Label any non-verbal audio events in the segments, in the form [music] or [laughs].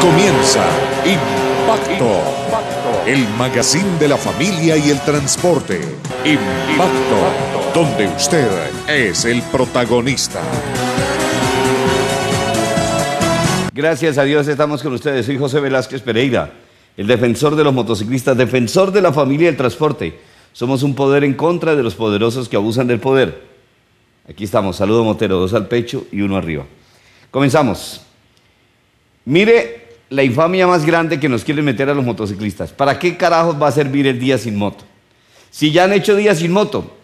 Comienza Impacto, el magazine de la familia y el transporte. Impacto, donde usted es el protagonista. Gracias a Dios estamos con ustedes. Soy José Velázquez Pereira, el defensor de los motociclistas, defensor de la familia y el transporte. Somos un poder en contra de los poderosos que abusan del poder. Aquí estamos, saludo Motero, dos al pecho y uno arriba. Comenzamos. Mire la infamia más grande que nos quieren meter a los motociclistas. ¿Para qué carajos va a servir el día sin moto? Si ya han hecho días sin moto,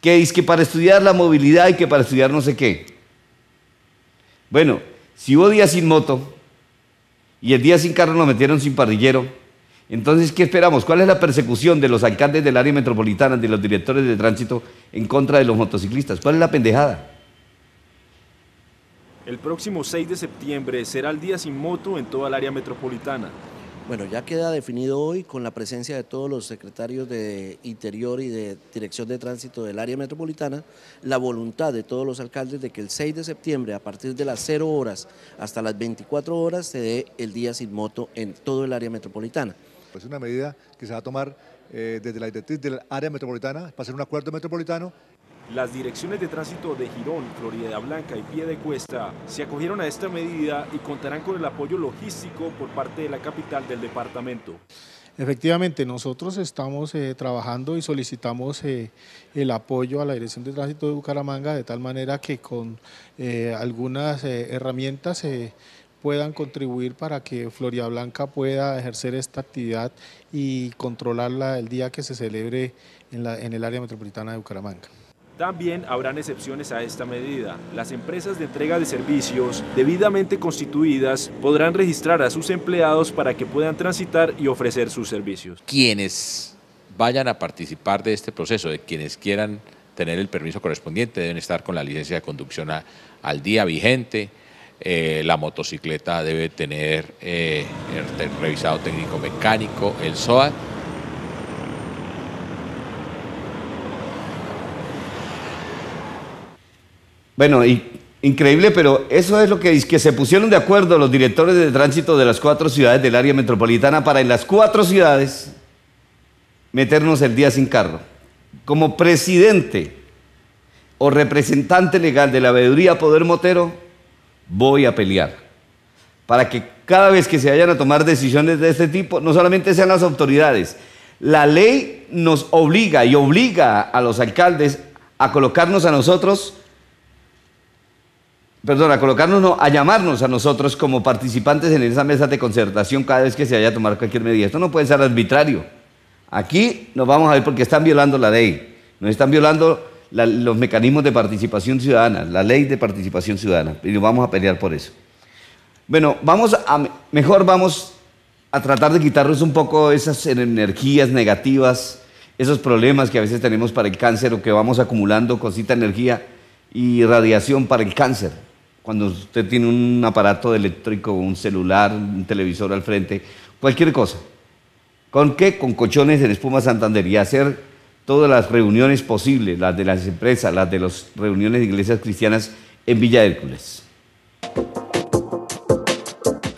que es que para estudiar la movilidad y que para estudiar no sé qué. Bueno, si hubo día sin moto y el día sin carro nos metieron sin parrillero, entonces, ¿qué esperamos? ¿Cuál es la persecución de los alcaldes del área metropolitana, de los directores de tránsito en contra de los motociclistas? ¿Cuál es la pendejada? El próximo 6 de septiembre será el día sin moto en toda el área metropolitana. Bueno, ya queda definido hoy con la presencia de todos los secretarios de Interior y de Dirección de Tránsito del área metropolitana, la voluntad de todos los alcaldes de que el 6 de septiembre, a partir de las 0 horas hasta las 24 horas, se dé el día sin moto en todo el área metropolitana. Es una medida que se va a tomar eh, desde la directriz del área metropolitana para hacer un acuerdo metropolitano. Las direcciones de tránsito de Girón, Florida Blanca y Piedecuesta se acogieron a esta medida y contarán con el apoyo logístico por parte de la capital del departamento. Efectivamente, nosotros estamos eh, trabajando y solicitamos eh, el apoyo a la Dirección de Tránsito de Bucaramanga de tal manera que con algunas herramientas puedan contribuir para que Floria Blanca pueda ejercer esta actividad y controlarla el día que se celebre en, en el área metropolitana de Bucaramanga. También habrán excepciones a esta medida. Las empresas de entrega de servicios debidamente constituidas podrán registrar a sus empleados para que puedan transitar y ofrecer sus servicios. Quienes vayan a participar de este proceso, de quienes quieran tener el permiso correspondiente, deben estar con la licencia de conducción al día vigente, eh, la motocicleta debe tener eh, el revisado técnico mecánico, el SOA. Bueno, increíble, pero eso es lo que, se pusieron de acuerdo los directores de tránsito de las cuatro ciudades del área metropolitana para en las cuatro ciudades meternos el día sin carro. Como presidente o representante legal de la veeduría Poder Motero, voy a pelear para que cada vez que se vayan a tomar decisiones de este tipo, no solamente sean las autoridades, la ley nos obliga y obliga a los alcaldes a colocarnos a nosotros, perdón, a colocarnos, no, a llamarnos a nosotros como participantes en esa mesa de concertación cada vez que se vaya a tomar cualquier medida. Esto no puede ser arbitrario. Aquí nos vamos a ver porque están violando la ley, nos están violando los mecanismos de participación ciudadana, la ley de participación ciudadana, y vamos a pelear por eso. Bueno, vamos a, mejor vamos a tratar de quitarnos un poco esas energías negativas, esos problemas que a veces tenemos para el cáncer o que vamos acumulando cosita energía y radiación para el cáncer. Cuando usted tiene un aparato eléctrico, un celular, un televisor al frente, cualquier cosa. ¿Con qué? Con colchones en espuma Santander y hacer todas las reuniones posibles, las de las empresas, las de las reuniones de iglesias cristianas en Villa Hércules.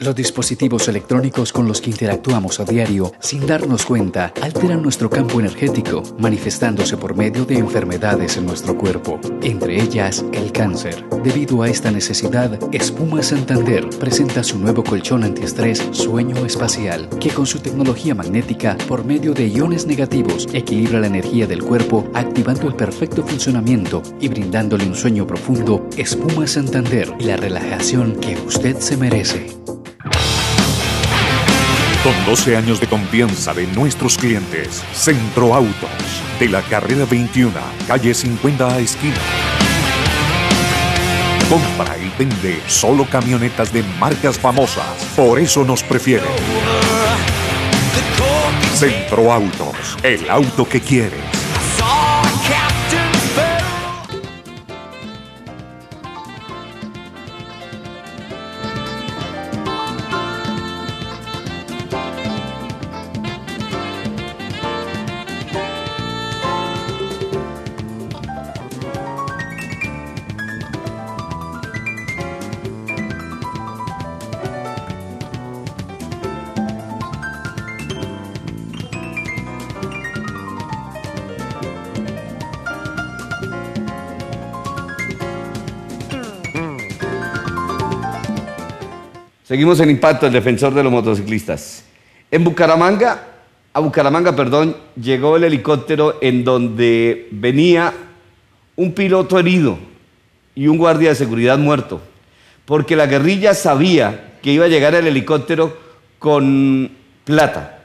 Los dispositivos electrónicos con los que interactuamos a diario, sin darnos cuenta, alteran nuestro campo energético, manifestándose por medio de enfermedades en nuestro cuerpo, entre ellas el cáncer. Debido a esta necesidad, Espuma Santander presenta su nuevo colchón antiestrés Sueño Espacial, que con su tecnología magnética, por medio de iones negativos, equilibra la energía del cuerpo, activando el perfecto funcionamiento y brindándole un sueño profundo, Espuma Santander y la relajación que usted se merece. Con 12 años de confianza de nuestros clientes, Centro Autos, de la carrera 21, calle 50 a esquina. Compra y vende solo camionetas de marcas famosas, por eso nos prefiere. Centro Autos, el auto que quieres. Seguimos en impacto, el defensor de los motociclistas. En Bucaramanga, a Bucaramanga, perdón, llegó el helicóptero en donde venía un piloto herido y un guardia de seguridad muerto, porque la guerrilla sabía que iba a llegar el helicóptero con plata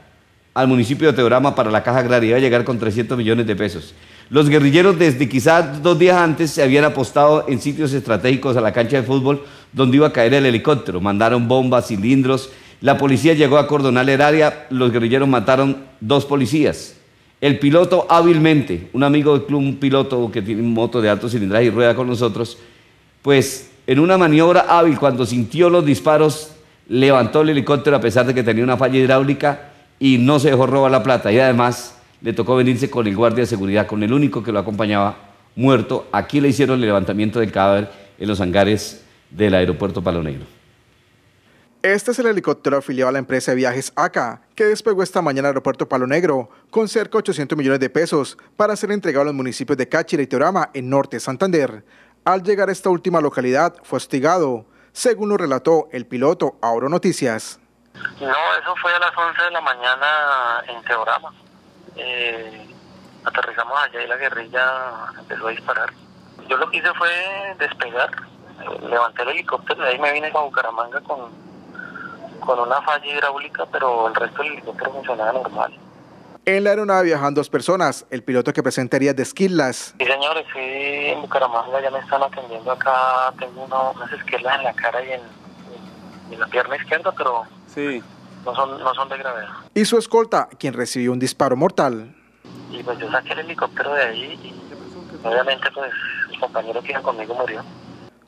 al municipio de Teorama para la caja agraria, iba a llegar con 300 millones de pesos. Los guerrilleros desde quizás dos días antes se habían apostado en sitios estratégicos a la cancha de fútbol donde iba a caer el helicóptero. Mandaron bombas, cilindros. La policía llegó a cordonar el área. Los guerrilleros mataron dos policías. El piloto hábilmente, un amigo del club, un piloto que tiene moto de alto cilindraje y rueda con nosotros, pues en una maniobra hábil, cuando sintió los disparos, levantó el helicóptero a pesar de que tenía una falla hidráulica y no se dejó robar la plata. Y además le tocó venirse con el guardia de seguridad, con el único que lo acompañaba muerto. Aquí le hicieron el levantamiento del cadáver en los hangares del aeropuerto Palo Negro. Este es el helicóptero afiliado a la empresa de viajes ACA, que despegó esta mañana al aeropuerto Palo Negro con cerca de 800 millones de pesos para ser entregado a los municipios de Cáchira y Teorama en norte de Santander. Al llegar a esta última localidad fue hostigado, según lo relató el piloto a Oro Noticias. No, eso fue a las 11 de la mañana en Teorama. Eh, aterrizamos allá y la guerrilla empezó a disparar. Yo lo que hice fue despegar, eh, levanté el helicóptero y ahí me vine a Bucaramanga con, con una falla hidráulica, pero el resto del helicóptero funcionaba normal. En la aeronave viajan dos personas, el piloto que presentaría de esquilas. Sí, señores, sí, en Bucaramanga ya me están atendiendo acá, tengo unas esquelas en la cara y en, en la pierna izquierda, pero sí. No, son, no son de gravedad. Y su escolta, quien recibió un disparo mortal. Y pues yo saqué el helicóptero de ahí y obviamente pues el compañero que iba conmigo murió.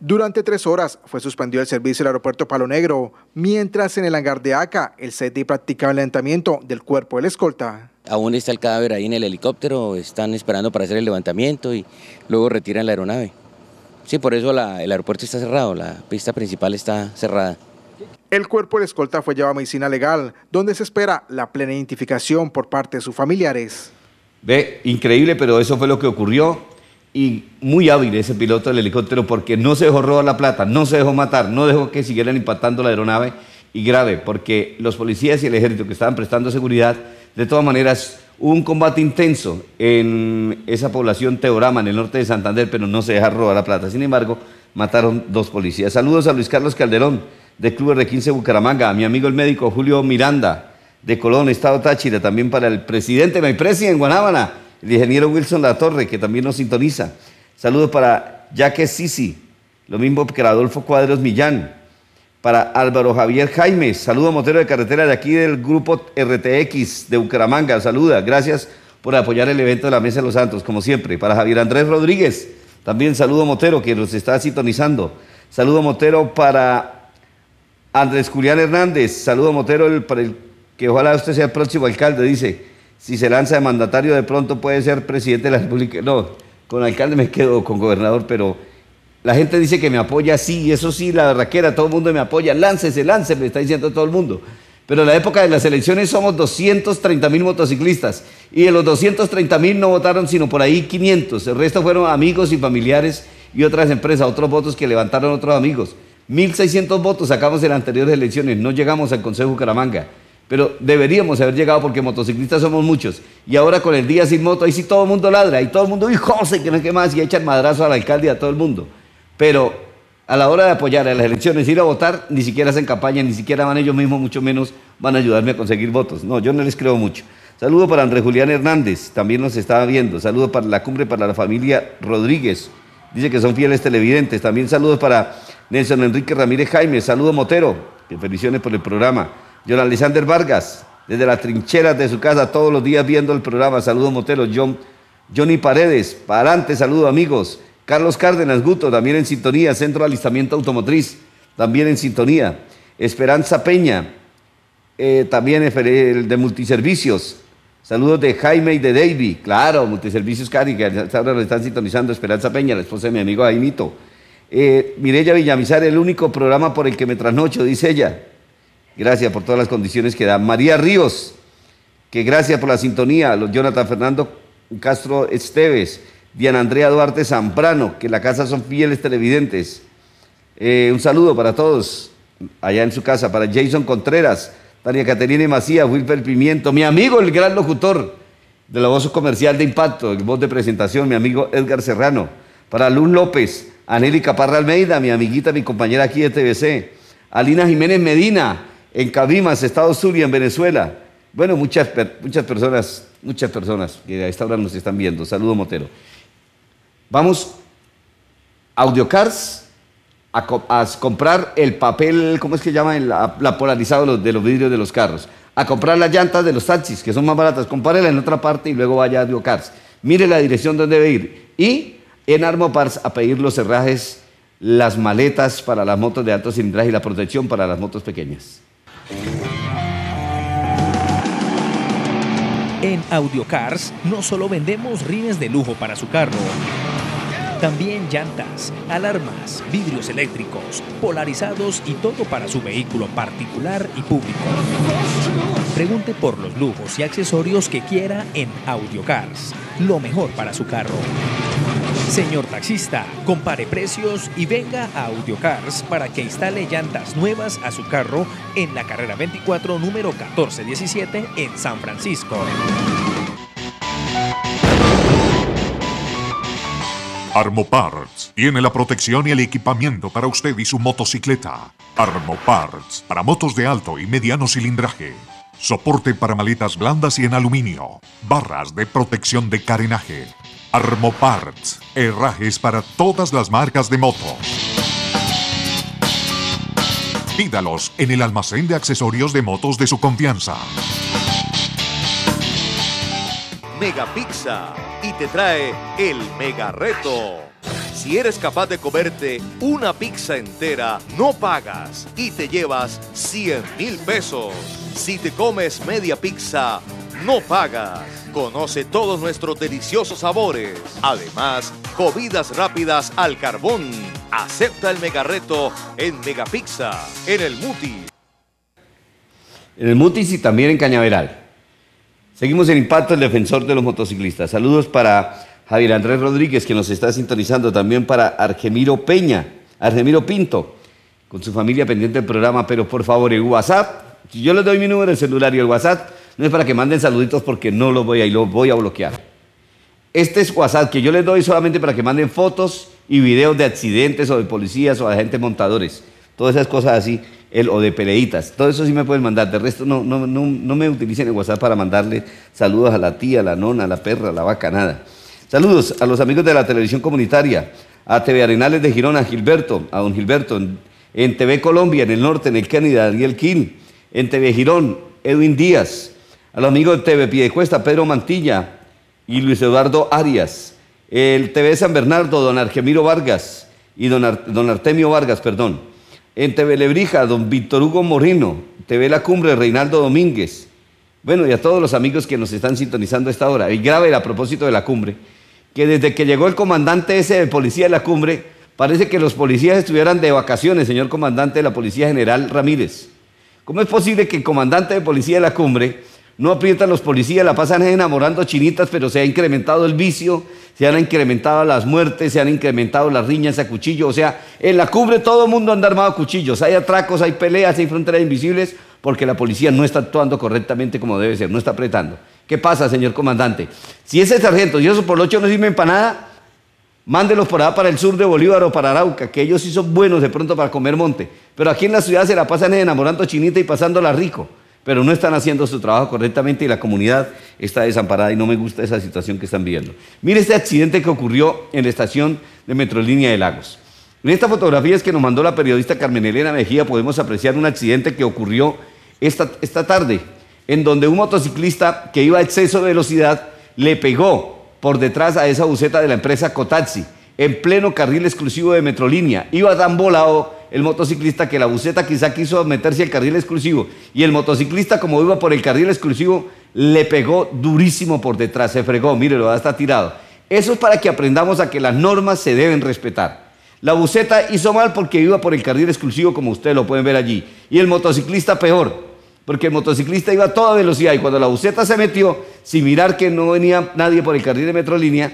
Durante tres horas fue suspendido el servicio del aeropuerto Palo Negro, mientras en el hangar de ACA el CTI practicaba el levantamiento del cuerpo del escolta. Aún está el cadáver ahí en el helicóptero, están esperando para hacer el levantamiento y luego retiran la aeronave. Sí, por eso la, el aeropuerto está cerrado, la pista principal está cerrada. El cuerpo del escolta fue llevado a medicina legal, donde se espera la plena identificación por parte de sus familiares. Ve, increíble, pero eso fue lo que ocurrió y muy hábil ese piloto del helicóptero porque no se dejó robar la plata, no se dejó matar, no dejó que siguieran impactando la aeronave y grave porque los policías y el ejército que estaban prestando seguridad, de todas maneras hubo un combate intenso en esa población Teorama, en el norte de Santander, pero no se deja robar la plata. Sin embargo, mataron dos policías. Saludos a Luis Carlos Calderón, de Club de 15 Bucaramanga, a mi amigo el médico Julio Miranda, de Colón, Estado Táchira, también para el presidente Maipresi en Guanábana, el ingeniero Wilson Latorre, que también nos sintoniza. Saludos para Jaque Sisi, lo mismo que Adolfo Cuadros Millán. Para Álvaro Javier Jaimes, saludo motero de carretera de aquí del grupo RTX de Bucaramanga, saluda, gracias por apoyar el evento de la Mesa de los Santos, como siempre. Para Javier Andrés Rodríguez, también saludo motero que nos está sintonizando. Saludo motero para Andrés Julián Hernández, saludo motero el, que ojalá usted sea el próximo alcalde, dice si se lanza de mandatario de pronto puede ser presidente de la República. No, con alcalde me quedo con gobernador, pero la gente dice que me apoya, sí, eso sí, la raquera, todo el mundo me apoya, láncese, láncese, me está diciendo todo el mundo. Pero en la época de las elecciones somos 230 mil motociclistas y de los 230 mil no votaron sino por ahí 500. El resto fueron amigos y familiares y otras empresas, otros votos que levantaron otros amigos. 1.600 votos sacamos en las anteriores elecciones, no llegamos al Consejo Bucaramanga pero deberíamos haber llegado porque motociclistas somos muchos. Y ahora con el día sin moto, ahí sí todo el mundo ladra, y todo el mundo, y José, que no es que más, y echan madrazo al alcalde y a todo el mundo. Pero a la hora de apoyar a las elecciones, ir a votar, ni siquiera hacen campaña, ni siquiera van ellos mismos, mucho menos van a ayudarme a conseguir votos. No, yo no les creo mucho. Saludo para Andrés Julián Hernández, también nos estaba viendo. Saludo para la cumbre, para la familia Rodríguez. Dice que son fieles televidentes. También saludos para Nelson Enrique Ramírez Jaime. Saludo Motero. Que por el programa. John Alexander Vargas, desde las trincheras de su casa, todos los días viendo el programa. Saludos, Motero. John, Johnny Paredes, para adelante, saludos, amigos. Carlos Cárdenas Guto, también en sintonía. Centro de Alistamiento Automotriz, también en sintonía. Esperanza Peña, eh, también el de Multiservicios. Saludos de Jaime y de David. Claro, Multiservicios Cari, que ahora lo están sintonizando. Esperanza Peña, la esposa de mi amigo Jaimito. Eh, Mirella Villamizar, el único programa por el que me trasnocho, dice ella. Gracias por todas las condiciones que da. María Ríos, que gracias por la sintonía. Jonathan Fernando Castro Esteves, Diana Andrea Duarte Zambrano, que en la casa son fieles televidentes. Eh, un saludo para todos. allá en su casa, para Jason Contreras, Tania Caterina Macías, Wilfer Pimiento, mi amigo, el gran locutor de la voz comercial de impacto, voz de presentación, mi amigo Edgar Serrano, para Luz López, Anélica Parra Almeida, mi amiguita, mi compañera aquí de TVC, Alina Jiménez Medina, en Cabimas, Estado Zulia, en Venezuela. Bueno, muchas, muchas personas, muchas personas que a esta hora nos están viendo. Saludo Motero. Vamos, Audiocars, a, comprar el papel, ¿cómo es que llaman? La, la polarizado de los, vidrios de los carros. A comprar las llantas de los taxis, que son más baratas. Compárela en otra parte y luego vaya a Audiocars. Mire la dirección donde debe ir. Y en Armopars a pedir los cerrajes, las maletas para las motos de alto cilindraje y la protección para las motos pequeñas. En Audiocars no solo vendemos rines de lujo para su carro, también llantas, alarmas, vidrios eléctricos, polarizados y todo para su vehículo particular y público. Pregunte por los lujos y accesorios que quiera en Audiocars. Lo mejor para su carro. Señor taxista, compare precios y venga a Audiocars para que instale llantas nuevas a su carro en la carrera 24, número 1417 en San Francisco. Armoparts tiene la protección y el equipamiento para usted y su motocicleta. Armoparts para motos de alto y mediano cilindraje. Soporte para maletas blandas y en aluminio. Barras de protección de carenaje. Armoparts, herrajes para todas las marcas de motos. Pídalos en el almacén de accesorios de motos de su confianza. Megapizza y te trae el mega reto. Si eres capaz de comerte una pizza entera, no pagas y te llevas 100 mil pesos. Si te comes media pizza, no pagas. Conoce todos nuestros deliciosos sabores. Además, comidas rápidas al carbón. Acepta el mega reto en Megapizza, en el Muti. En el Mutis y también en Cañaveral. Seguimos en Impacto, el defensor de los motociclistas. Saludos para Javier Andrés Rodríguez, que nos está sintonizando. También para Argemiro Peña, Argemiro Pinto, con su familia pendiente del programa. Pero por favor, el WhatsApp, yo les doy mi número de celular y el WhatsApp, no es para que manden saluditos porque no lo voy a voy a bloquear. Este es WhatsApp que yo les doy solamente para que manden fotos y videos de accidentes o de policías o de agentes montadores. Todas esas cosas así el, o de peleitas. Todo eso sí me pueden mandar. De resto, no, no, no, no me utilicen el WhatsApp para mandarle saludos a la tía, a la nona, a la perra, a la vaca, nada. Saludos a los amigos de la televisión comunitaria, a TV Arenales de Girona, Gilberto, a don Gilberto, en, TV Colombia, en el norte, en el Kennedy, Daniel King, en TV Girón, Edwin Díaz, a los amigos de TV Piedecuesta, Pedro Mantilla y Luis Eduardo Arias, el TV San Bernardo, don Argemiro Vargas y don, don Artemio Vargas, perdón. En TV Lebrija, don Víctor Hugo Morino, TV La Cumbre, Reinaldo Domínguez. Bueno, y a todos los amigos que nos están sintonizando a esta hora. Y grave a propósito de la cumbre, que desde que llegó el comandante ese de policía de la cumbre, parece que los policías estuvieran de vacaciones, señor comandante de la Policía General Ramírez. ¿Cómo es posible que el comandante de policía de la cumbre no aprieta a los policías, la pasan enamorando chinitas, pero se ha incrementado el vicio, se han incrementado las muertes, se han incrementado las riñas a cuchillo. O sea, en la cubre todo el mundo anda armado a cuchillos. Hay atracos, hay peleas, hay fronteras invisibles porque la policía no está actuando correctamente como debe ser, no está apretando. ¿Qué pasa, señor comandante? Si ese sargento y eso por ocho no sirven para nada, mándelos por allá para el sur de Bolívar o para Arauca, que ellos sí son buenos de pronto para comer monte. Pero aquí en la ciudad se la pasan enamorando chinita y pasándola rico pero no están haciendo su trabajo correctamente y la comunidad está desamparada y no me gusta esa situación que están viendo. Mire este accidente que ocurrió en la estación de Metrolínea de Lagos. En esta fotografía es que nos mandó la periodista Carmen Elena Mejía podemos apreciar un accidente que ocurrió esta, esta tarde, en donde un motociclista que iba a exceso de velocidad le pegó por detrás a esa buceta de la empresa Cotaxi, en pleno carril exclusivo de Metrolínea. Iba tan volado el motociclista que la buceta quizá quiso meterse al carril exclusivo y el motociclista como iba por el carril exclusivo le pegó durísimo por detrás, se fregó, mire, lo está tirado. Eso es para que aprendamos a que las normas se deben respetar. La buceta hizo mal porque iba por el carril exclusivo como ustedes lo pueden ver allí y el motociclista peor. Porque el motociclista iba a toda velocidad y cuando la buceta se metió, sin mirar que no venía nadie por el carril de metrolínea,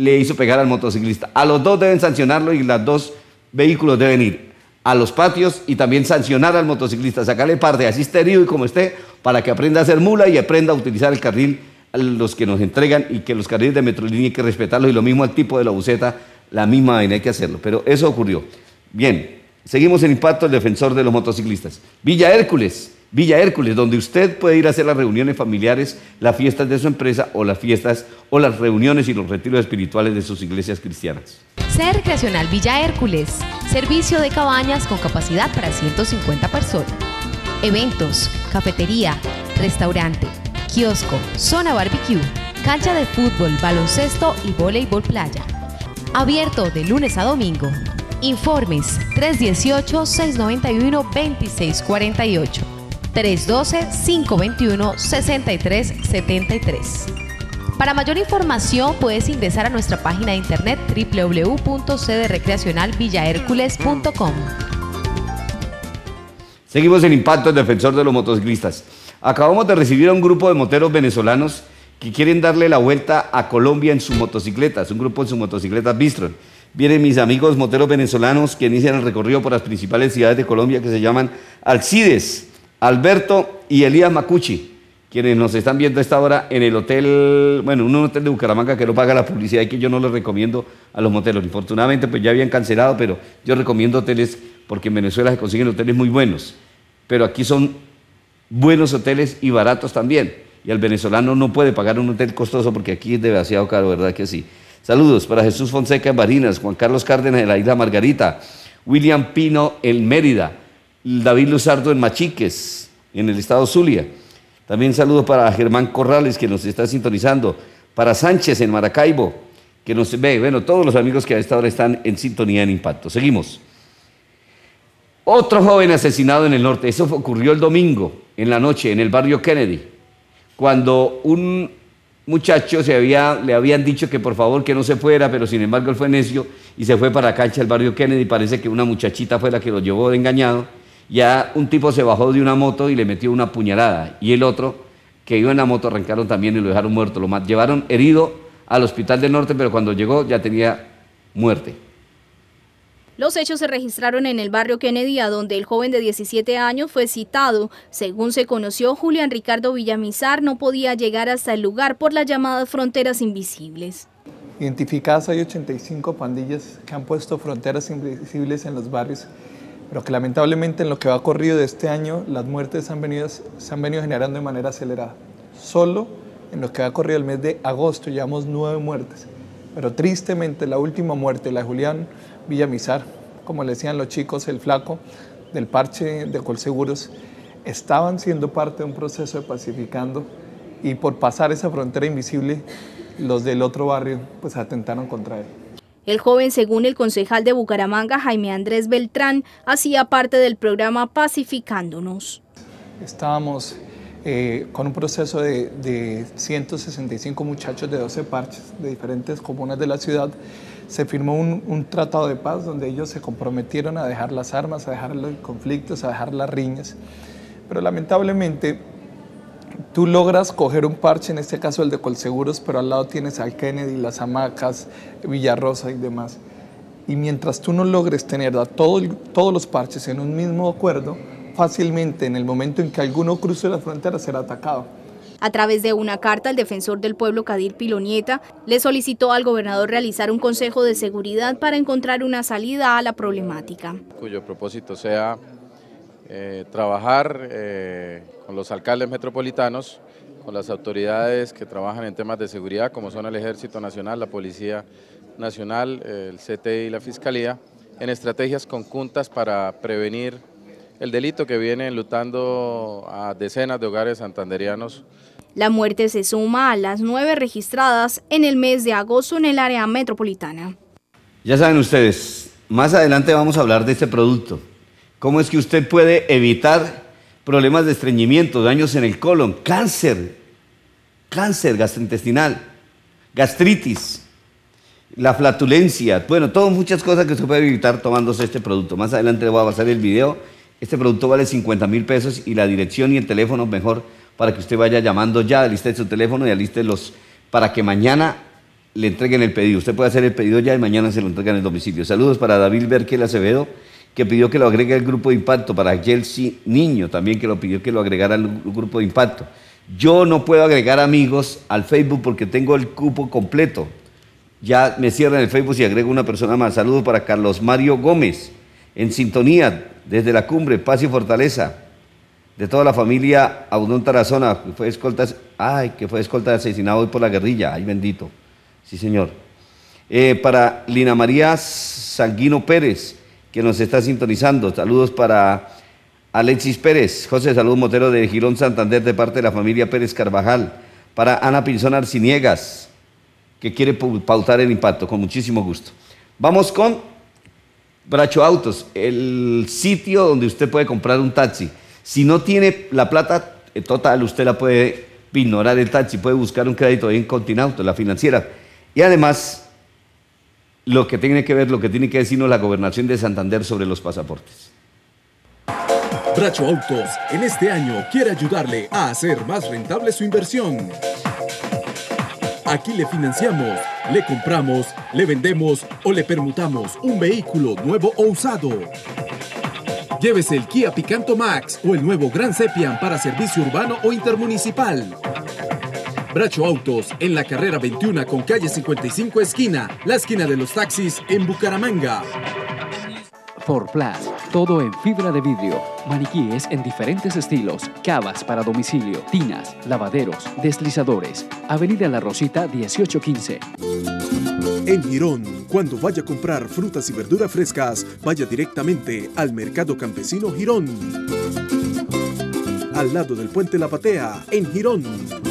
le hizo pegar al motociclista. A los dos deben sancionarlo y los dos vehículos deben ir a los patios y también sancionar al motociclista, sacarle parte, así esté herido y como esté, para que aprenda a hacer mula y aprenda a utilizar el carril los que nos entregan y que los carriles de Metrolínea hay que respetarlos y lo mismo al tipo de la buceta, la misma vaina hay que hacerlo. Pero eso ocurrió. Bien, seguimos en impacto el defensor de los motociclistas. Villa Hércules, Villa Hércules, donde usted puede ir a hacer las reuniones familiares, las fiestas de su empresa o las fiestas o las reuniones y los retiros espirituales de sus iglesias cristianas. Ser Recreacional Villa Hércules, servicio de cabañas con capacidad para 150 personas. Eventos, cafetería, restaurante, kiosco, zona barbecue, cancha de fútbol, baloncesto y voleibol playa. Abierto de lunes a domingo. Informes 318-691-2648. 312-521-6373. Para mayor información puedes ingresar a nuestra página de internet www.cdrecreacionalvillahercules.com. Seguimos en Impacto, el defensor de los motociclistas. Acabamos de recibir a un grupo de moteros venezolanos que quieren darle la vuelta a Colombia en su motocicleta. Es un grupo en su motocicleta Bistron. Vienen mis amigos moteros venezolanos que inician el recorrido por las principales ciudades de Colombia que se llaman Alcides, Alberto y Elías Macuchi, quienes nos están viendo a esta hora en el hotel, bueno, un hotel de Bucaramanga que no paga la publicidad y que yo no les recomiendo a los moteros. Infortunadamente, pues ya habían cancelado, pero yo recomiendo hoteles porque en Venezuela se consiguen hoteles muy buenos. Pero aquí son buenos hoteles y baratos también. Y el venezolano no puede pagar un hotel costoso porque aquí es demasiado caro, ¿verdad que sí? Saludos para Jesús Fonseca en Barinas, Juan Carlos Cárdenas en la isla Margarita, William Pino en Mérida, David Luzardo en Machiques, en el estado Zulia. También saludos para Germán Corrales, que nos está sintonizando, para Sánchez en Maracaibo, que nos ve, bueno, todos los amigos que a esta hora están en sintonía en impacto. Seguimos. Otro joven asesinado en el norte, eso ocurrió el domingo, en la noche, en el barrio Kennedy, cuando un muchacho se había, le habían dicho que por favor que no se fuera, pero sin embargo él fue necio y se fue para la cancha del barrio Kennedy, parece que una muchachita fue la que lo llevó engañado, ya un tipo se bajó de una moto y le metió una puñalada, y el otro que iba en la moto arrancaron también y lo dejaron muerto, lo llevaron herido al hospital del norte, pero cuando llegó ya tenía muerte. Los hechos se registraron en el barrio Kennedy, a donde el joven de 17 años fue citado. Según se conoció, Julián Ricardo Villamizar no podía llegar hasta el lugar por las llamadas fronteras invisibles. Identificadas hay 85 pandillas que han puesto fronteras invisibles en los barrios, pero que lamentablemente en lo que va corrido de este año, las muertes se han venido generando de manera acelerada. Solo en lo que va corrido el mes de agosto llevamos nueve muertes, pero tristemente la última muerte, la de Julián, Villamizar, como le decían los chicos, el flaco del parche de Colseguros, estaban siendo parte de un proceso de pacificando y por pasar esa frontera invisible, los del otro barrio pues atentaron contra él. El joven, según el concejal de Bucaramanga, Jaime Andrés Beltrán, hacía parte del programa Pacificándonos. Estábamos eh, con un proceso de, de 165 muchachos de 12 parches de diferentes comunas de la ciudad se firmó un, tratado de paz donde ellos se comprometieron a dejar las armas, a dejar los conflictos, a dejar las riñas. Pero lamentablemente tú logras coger un parche, en este caso el de Colseguros, pero al lado tienes al Kennedy, las hamacas, Villarrosa y demás. Y mientras tú no logres tener a todo, todos los parches en un mismo acuerdo, fácilmente en el momento en que alguno cruce la frontera será atacado. A través de una carta, el defensor del pueblo Cadir Pilonieta le solicitó al gobernador realizar un consejo de seguridad para encontrar una salida a la problemática. Cuyo propósito sea eh, trabajar eh, con los alcaldes metropolitanos, con las autoridades que trabajan en temas de seguridad, como son el Ejército Nacional, la Policía Nacional, el CTI y la Fiscalía, en estrategias conjuntas para prevenir el delito que viene enlutando a decenas de hogares santanderianos la muerte se suma a las nueve registradas en el mes de agosto en el área metropolitana. Ya saben ustedes, más adelante vamos a hablar de este producto. ¿Cómo es que usted puede evitar problemas de estreñimiento, daños en el colon, cáncer, cáncer gastrointestinal, gastritis, la flatulencia, bueno, todas muchas cosas que usted puede evitar tomándose este producto. Más adelante le voy a pasar el video. Este producto vale 50 mil pesos y la dirección y el teléfono mejor para que usted vaya llamando ya, aliste su teléfono y aliste los, para que mañana le entreguen el pedido. Usted puede hacer el pedido ya y mañana se lo entregan en el domicilio. Saludos para David Berkel Acevedo que pidió que lo agregue al grupo de impacto, para Chelsea Niño también que lo pidió que lo agregara al grupo de impacto. Yo no puedo agregar amigos al Facebook porque tengo el cupo completo. Ya me cierran el Facebook si agrego una persona más. Saludos para Carlos Mario Gómez, en sintonía desde la cumbre, paz y fortaleza. De toda la familia Audón Tarazona, que fue escolta, ay, que fue escolta asesinado hoy por la guerrilla, ay bendito. Sí, señor. Eh, para Lina María Sanguino Pérez, que nos está sintonizando. Saludos para Alexis Pérez, José Salud Motero de Girón Santander, de parte de la familia Pérez Carvajal. Para Ana Pinzón Arciniegas, que quiere pautar el impacto, con muchísimo gusto. Vamos con Bracho Autos, el sitio donde usted puede comprar un taxi. Si no tiene la plata eh, total, usted la puede ignorar el taxi, puede buscar un crédito en Continauto, la financiera. Y además, lo que tiene que ver, lo que tiene que decirnos la gobernación de Santander sobre los pasaportes. Bracho Autos en este año quiere ayudarle a hacer más rentable su inversión. Aquí le financiamos, le compramos, le vendemos o le permutamos un vehículo nuevo o usado. Llévese el Kia Picanto Max o el nuevo Gran Sepian para servicio urbano o intermunicipal. Bracho Autos en la carrera 21 con calle 55 esquina, la esquina de los taxis en Bucaramanga. For Plus, todo en fibra de vidrio, maniquíes en diferentes estilos, cavas para domicilio, tinas, lavaderos, deslizadores. Avenida La Rosita 1815. En Girón, cuando vaya a comprar frutas y verduras frescas, vaya directamente al Mercado Campesino Girón. Al lado del puente La Patea, en Girón.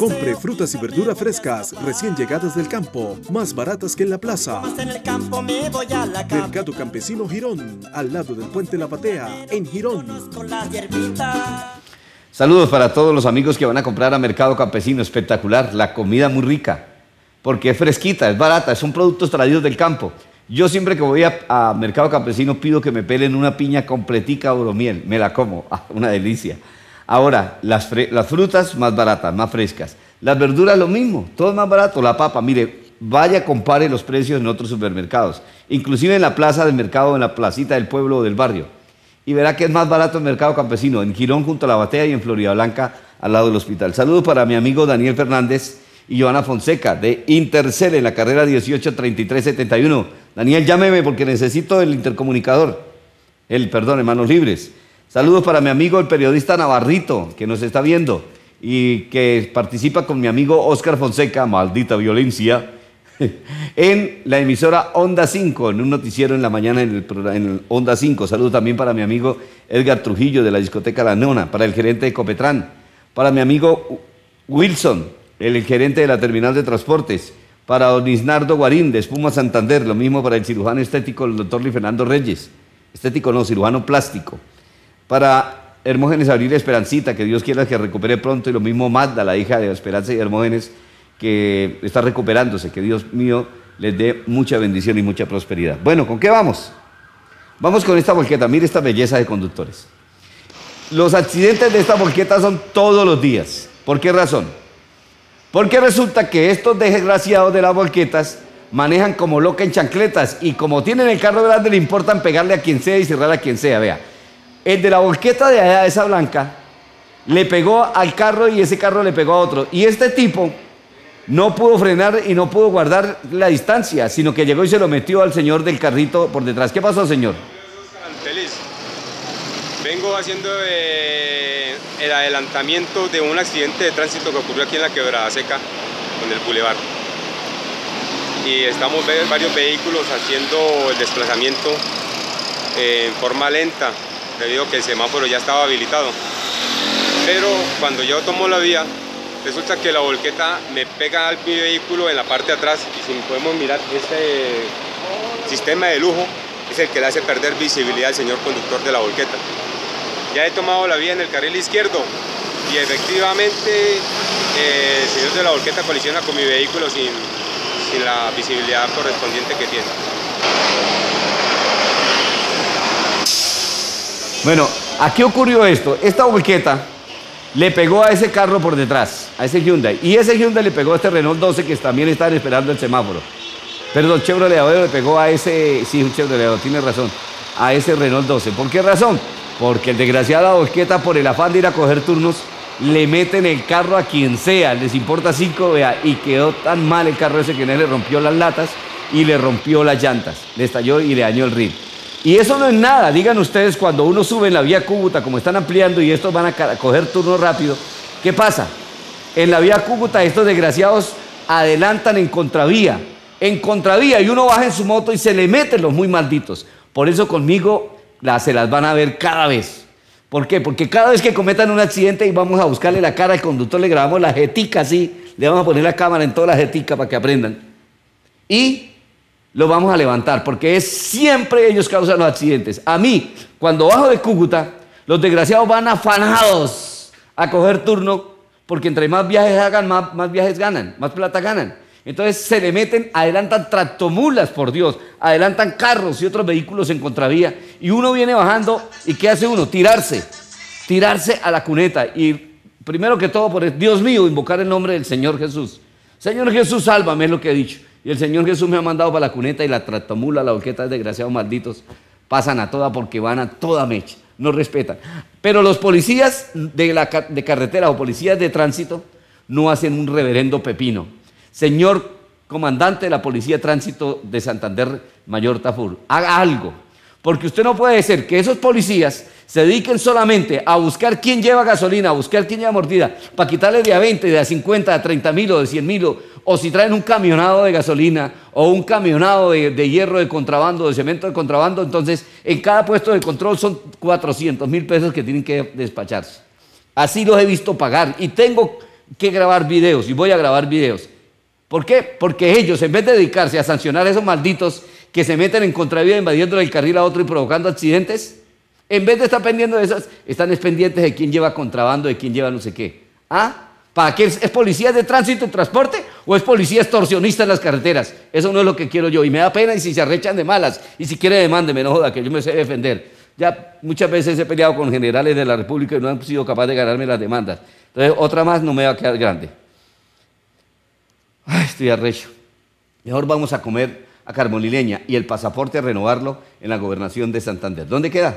Compre frutas y verduras frescas recién llegadas del campo, más baratas que en la plaza. Mercado Campesino Girón, al lado del puente La Patea, en Girón. Saludos para todos los amigos que van a comprar a Mercado Campesino, espectacular, la comida muy rica, porque es fresquita, es barata, son productos traídos del campo. Yo siempre que voy a, Mercado Campesino pido que me pelen una piña completica o miel, me la como, [laughs] ah, una delicia. Ahora, las, frutas más baratas, más frescas. Las verduras lo mismo, todo más barato. La papa, mire, vaya, compare los precios en otros supermercados. Inclusive en la plaza del mercado, en la placita del pueblo o del barrio. Y verá que es más barato el mercado campesino, en Girón junto a la Batea y en Florida Blanca al lado del hospital. Saludos para mi amigo Daniel Fernández y Joana Fonseca de Intercel en la carrera 183371. Daniel, llámeme porque necesito el intercomunicador. El, perdón, en manos libres. Saludos para mi amigo el periodista Navarrito, que nos está viendo y que participa con mi amigo Oscar Fonseca, maldita violencia, [laughs] en la emisora Onda 5, en un noticiero en la mañana en el, Onda 5. Saludos también para mi amigo Edgar Trujillo de la discoteca La Nona, para el gerente de Copetrán, para mi amigo Wilson, el gerente de la terminal de transportes, para don Isnardo Guarín de Espuma Santander, lo mismo para el cirujano estético, el doctor Luis Fernando Reyes, estético no, cirujano plástico para Hermógenes Abril Esperancita, que Dios quiera que recupere pronto, y lo mismo Magda, la hija de Esperanza y Hermógenes, que está recuperándose, que Dios mío les dé mucha bendición y mucha prosperidad. Bueno, ¿con qué vamos? Vamos con esta volqueta, mire esta belleza de conductores. Los accidentes de esta volqueta son todos los días. ¿Por qué razón? Porque resulta que estos desgraciados de las volquetas manejan como loca en chancletas y como tienen el carro grande le importan pegarle a quien sea y cerrar a quien sea, vea. El de la volqueta de allá, esa blanca, le pegó al carro y ese carro le pegó a otro. Y este tipo no pudo frenar y no pudo guardar la distancia, sino que llegó y se lo metió al señor del carrito por detrás. ¿Qué pasó, señor? Feliz. Vengo haciendo eh, el adelantamiento de un accidente de tránsito que ocurrió aquí en la Quebrada Seca, con el bulevar. Y estamos varios vehículos haciendo el desplazamiento eh, en forma lenta, debido que el semáforo ya estaba habilitado. Pero cuando yo tomo la vía, resulta que la volqueta me pega al vehículo en la parte de atrás y si podemos mirar, este sistema de lujo es el que le hace perder visibilidad al señor conductor de la volqueta. Ya he tomado la vía en el carril izquierdo y efectivamente eh, el señor de la volqueta colisiona con mi vehículo sin la visibilidad correspondiente que tiene. Bueno, aquí ocurrió esto. Esta volqueta le pegó a ese carro por detrás, a ese Hyundai. Y ese Hyundai le pegó a este Renault 12 que también están esperando el semáforo. Perdón, Chevrolet Aveo le pegó a ese, sí, Chevrolet Aveo, tiene razón, a ese Renault 12. ¿Por qué razón? Porque el desgraciado Bosqueta, por el afán de ir a coger turnos, le meten el carro a quien sea, les importa cinco, vea, y quedó tan mal el carro ese que no le rompió las latas y le rompió las llantas, le estalló y le dañó el rim. Y eso no es nada, digan ustedes, cuando uno sube en la vía Cúcuta, como están ampliando y estos van a coger turno rápido, ¿qué pasa? En la vía Cúcuta estos desgraciados adelantan en contravía, en contravía, y uno baja en su moto y se le meten los muy malditos. Por eso conmigo se las van a ver cada vez. ¿Por qué? Porque cada vez que cometan un accidente y vamos a buscarle la cara al conductor, le grabamos la jetica así, le vamos a poner la cámara en toda la jetica para que aprendan. Y lo vamos a levantar, porque es siempre ellos causan los accidentes. A mí, cuando bajo de Cúcuta, los desgraciados van afanados a coger turno, porque entre más viajes hagan, más, más viajes ganan, más plata ganan. Entonces se le meten, adelantan tractomulas, por Dios, adelantan carros y otros vehículos en contravía. Y uno viene bajando y ¿qué hace uno? Tirarse, tirarse a la cuneta. Y primero que todo, por Dios mío, invocar el nombre del Señor Jesús. Señor Jesús, sálvame, es lo que he dicho. Y el Señor Jesús me ha mandado para la cuneta y la tractomula, la orqueta desgraciados malditos, pasan a toda porque van a toda mecha, no respetan. Pero los policías de, la, de carretera o policías de tránsito no hacen un reverendo pepino. Señor comandante de la Policía de Tránsito de Santander, Mayor Tafur, haga algo. Porque usted no puede ser que esos policías se dediquen solamente a buscar quién lleva gasolina, a buscar quién lleva mordida, para quitarle de a 20, de a 50, a 30 mil o de 100 mil, o, si traen un camionado de gasolina o un camionado de, de, hierro de contrabando, de cemento de contrabando, entonces en cada puesto de control son 400 mil pesos que tienen que despacharse. Así los he visto pagar y tengo que grabar videos y voy a grabar videos. ¿Por qué? Porque ellos, en vez de dedicarse a sancionar a esos malditos que se meten en contravía invadiendo el carril a otro y provocando accidentes, en vez de estar pendiendo de esas, están pendientes de quién lleva contrabando, de quién lleva no sé qué. ¿Ah? ¿Para qué? ¿Es policía de tránsito y transporte o es policía extorsionista en las carreteras? Eso no es lo que quiero yo. Y me da pena y si se arrechan de malas y si quiere me no joda, que yo me sé defender. Ya muchas veces he peleado con generales de la República y no han sido capaces de ganarme las demandas. Entonces, otra más no me va a quedar grande. Ay, estoy arrecho. Mejor vamos a comer a Carmolileña y el pasaporte a renovarlo en la gobernación de Santander. ¿Dónde queda?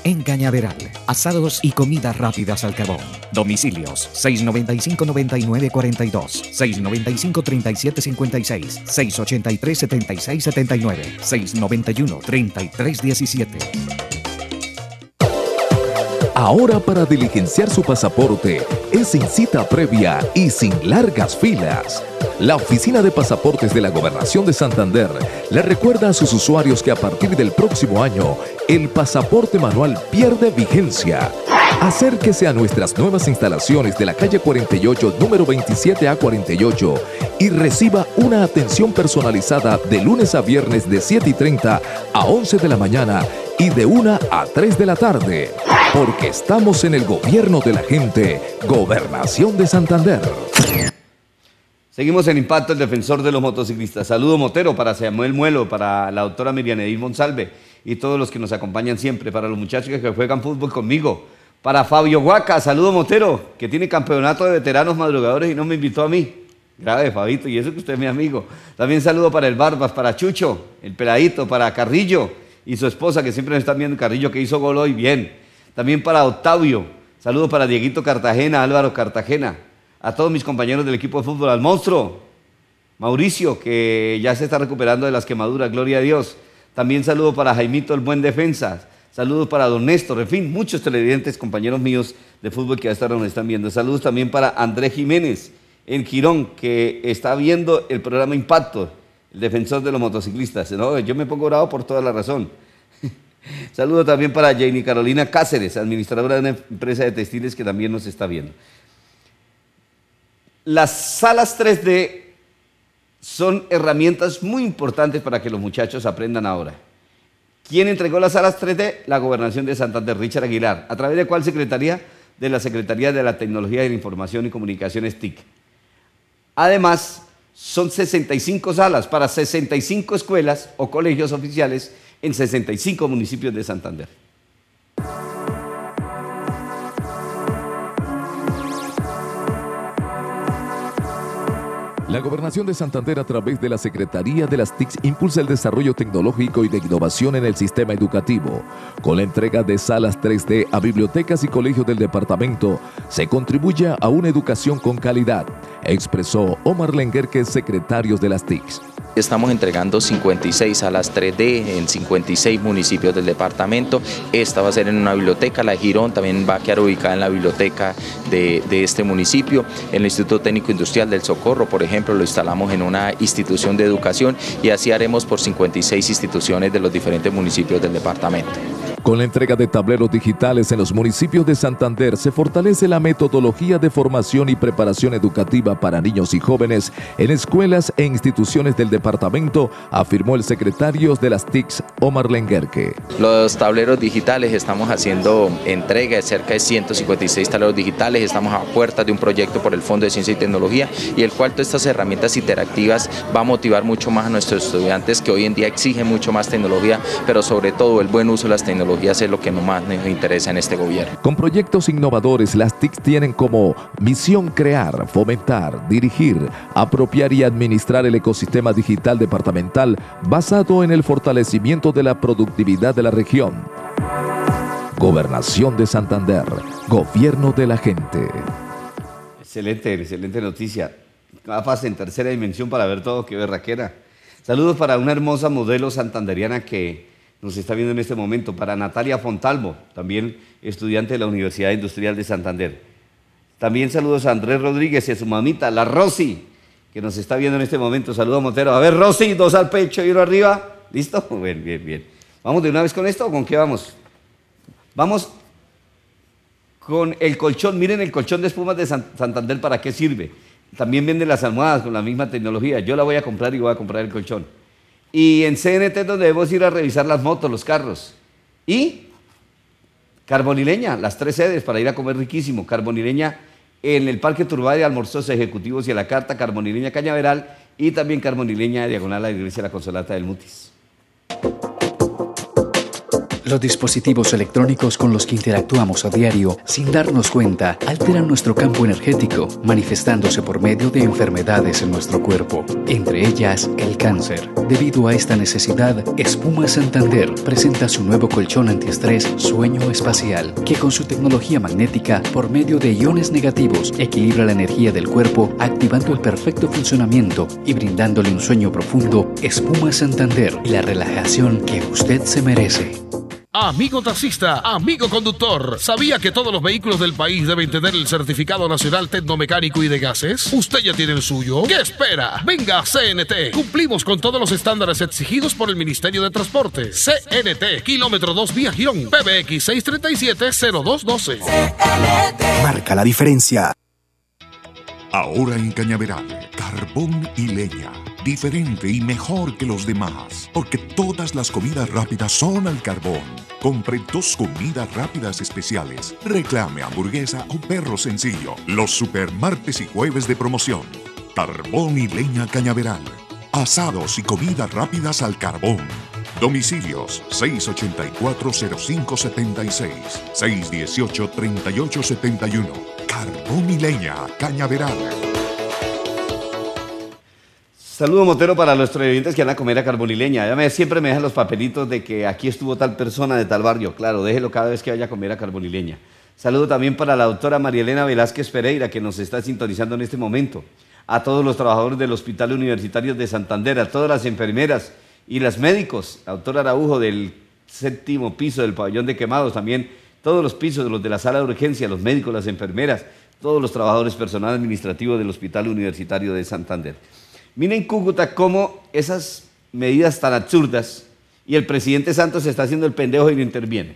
en Cañaveral. Asados y comidas rápidas al carbón. Domicilios 695-9942, 695-3756, 683-7679, 691-3317. Ahora para diligenciar su pasaporte es sin cita previa y sin largas filas. La Oficina de Pasaportes de la Gobernación de Santander le recuerda a sus usuarios que a partir del próximo año el pasaporte manual pierde vigencia. Acérquese a nuestras nuevas instalaciones de la calle 48, número 27A48 y reciba una atención personalizada de lunes a viernes de 7 y 30 a 11 de la mañana y de 1 a 3 de la tarde. Porque estamos en el gobierno de la gente, Gobernación de Santander. Seguimos en Impacto, el defensor de los motociclistas. Saludo Motero para Samuel Muelo, para la doctora Miriam Edith Monsalve y todos los que nos acompañan siempre, para los muchachos que juegan fútbol conmigo, para Fabio Huaca, saludo Motero, que tiene campeonato de veteranos madrugadores y no me invitó a mí. Grave, Fabito, y eso que usted es mi amigo. También saludo para el Barbas, para Chucho, el Peladito, para Carrillo y su esposa, que siempre nos están viendo, Carrillo, que hizo gol hoy, bien. También para Octavio, saludo para Dieguito Cartagena, Álvaro Cartagena a todos mis compañeros del equipo de fútbol, al monstruo, Mauricio, que ya se está recuperando de las quemaduras, gloria a Dios. También saludo para Jaimito, el buen defensa. Saludos para don Néstor, en fin, muchos televidentes, compañeros míos de fútbol que a esta hora nos están viendo. Saludos también para Andrés Jiménez, en Girón, que está viendo el programa Impacto, el defensor de los motociclistas. ¿no? Yo me pongo bravo por toda la razón. [laughs] Saludo también para Jenny Carolina Cáceres, administradora de una empresa de textiles que también nos está viendo. Las salas 3D son herramientas muy importantes para que los muchachos aprendan ahora. ¿Quién entregó las salas 3D? La Gobernación de Santander, Richard Aguilar. ¿A través de cuál secretaría? De la Secretaría de la Tecnología de la Información y Comunicaciones TIC. Además, son 65 salas para 65 escuelas o colegios oficiales en 65 municipios de Santander. La Gobernación de Santander a través de la Secretaría de las TICs impulsa el desarrollo tecnológico y de innovación en el sistema educativo. Con la entrega de salas 3D a bibliotecas y colegios del departamento, se contribuye a una educación con calidad, expresó Omar Lenguerque, secretario de las TICs. Estamos entregando 56 salas 3D en 56 municipios del departamento. Esta va a ser en una biblioteca, la de Girón también va a quedar ubicada en la biblioteca de, de este municipio. El Instituto Técnico Industrial del Socorro, por ejemplo, lo instalamos en una institución de educación y así haremos por 56 instituciones de los diferentes municipios del departamento. Con la entrega de tableros digitales en los municipios de Santander se fortalece la metodología de formación y preparación educativa para niños y jóvenes en escuelas e instituciones del departamento, afirmó el secretario de las TICs, Omar Lenguerque. Los tableros digitales estamos haciendo entrega de cerca de 156 tableros digitales, estamos a puertas de un proyecto por el Fondo de Ciencia y Tecnología y el cual todas estas herramientas interactivas va a motivar mucho más a nuestros estudiantes que hoy en día exigen mucho más tecnología, pero sobre todo el buen uso de las tecnologías es lo que más nos interesa en este gobierno. Con proyectos innovadores, las TIC tienen como misión crear, fomentar, dirigir, apropiar y administrar el ecosistema digital departamental basado en el fortalecimiento de la productividad de la región. Gobernación de Santander, Gobierno de la gente. Excelente, excelente noticia. Gafas en tercera dimensión para ver todo, qué berraquera. Saludos para una hermosa modelo santanderiana que nos está viendo en este momento, para Natalia Fontalvo, también estudiante de la Universidad Industrial de Santander. También saludos a Andrés Rodríguez y a su mamita, la Rosy, que nos está viendo en este momento. Saludos Montero. A ver, Rosy, dos al pecho y uno arriba. ¿Listo? [laughs] Bien, bien, bien. ¿Vamos de una vez con esto o con qué vamos? Vamos con el colchón. Miren el colchón de espumas de Santander, ¿para qué sirve? También venden las almohadas con la misma tecnología. Yo la voy a comprar y voy a comprar el colchón. Y en CNT es donde debemos ir a revisar las motos, los carros. Y Carbonileña, las tres sedes para ir a comer riquísimo. Carbonileña en el Parque Turbay de Almorzos Ejecutivos y a la Carta, Carbonileña Cañaveral y también Carbonileña Diagonal a la Iglesia de la Consolata del Mutis. Los dispositivos electrónicos con los que interactuamos a diario, sin darnos cuenta, alteran nuestro campo energético, manifestándose por medio de enfermedades en nuestro cuerpo, entre ellas el cáncer. Debido a esta necesidad, Espuma Santander presenta su nuevo colchón antiestrés Sueño Espacial, que con su tecnología magnética, por medio de iones negativos, equilibra la energía del cuerpo, activando el perfecto funcionamiento y brindándole un sueño profundo, Espuma Santander y la relajación que usted se merece. Amigo taxista, amigo conductor, ¿sabía que todos los vehículos del país deben tener el certificado nacional tecnomecánico y de gases? ¿Usted ya tiene el suyo? ¿Qué espera? Venga a CNT. Cumplimos con todos los estándares exigidos por el Ministerio de Transporte. CNT, kilómetro 2 vía Girón, PBX 637-0212. Marca la diferencia. Ahora en Cañaveral, carbón y leña. Diferente y mejor que los demás, porque todas las comidas rápidas son al carbón. Compre dos comidas rápidas especiales. Reclame hamburguesa o perro sencillo. Los super martes y jueves de promoción. Carbón y leña Cañaveral. Asados y comidas rápidas al carbón. Domicilios 684-0576, 618-3871. Carbón y leña, Cañaveral. Saludo Motero para los televidentes que van a comer a Carbonileña. Ya me, siempre me dejan los papelitos de que aquí estuvo tal persona de tal barrio. Claro, déjelo cada vez que vaya a comer a Carbonileña. Saludo también para la doctora María Elena Velázquez Pereira, que nos está sintonizando en este momento. A todos los trabajadores del Hospital Universitario de Santander, a todas las enfermeras y las médicos. La doctora Araujo del séptimo piso del pabellón de quemados, también todos los pisos, los de la sala de urgencia, los médicos, las enfermeras, todos los trabajadores personal administrativo del Hospital Universitario de Santander. Miren Cúcuta cómo esas medidas tan absurdas y el presidente Santos está haciendo el pendejo y no interviene.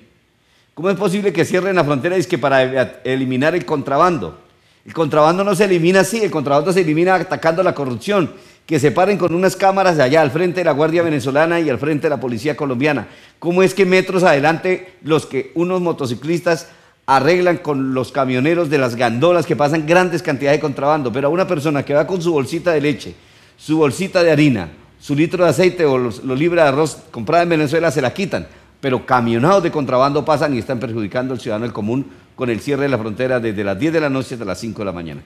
¿Cómo es posible que cierren la frontera y es que para eliminar el contrabando? El contrabando no se elimina así, el contrabando se elimina atacando la corrupción. que se paren con unas cámaras allá al frente de la Guardia Venezolana y al frente de la Policía Colombiana. ¿Cómo es que metros adelante los que unos motociclistas arreglan con los camioneros de las gandolas que pasan grandes cantidades de contrabando? Pero a una persona que va con su bolsita de leche, su bolsita de harina, su litro de aceite o los, los libras de arroz comprada en Venezuela se la quitan, pero camionados de contrabando pasan y están perjudicando al ciudadano del común con el cierre de la frontera desde las 10 de la noche hasta las 5 de la mañana.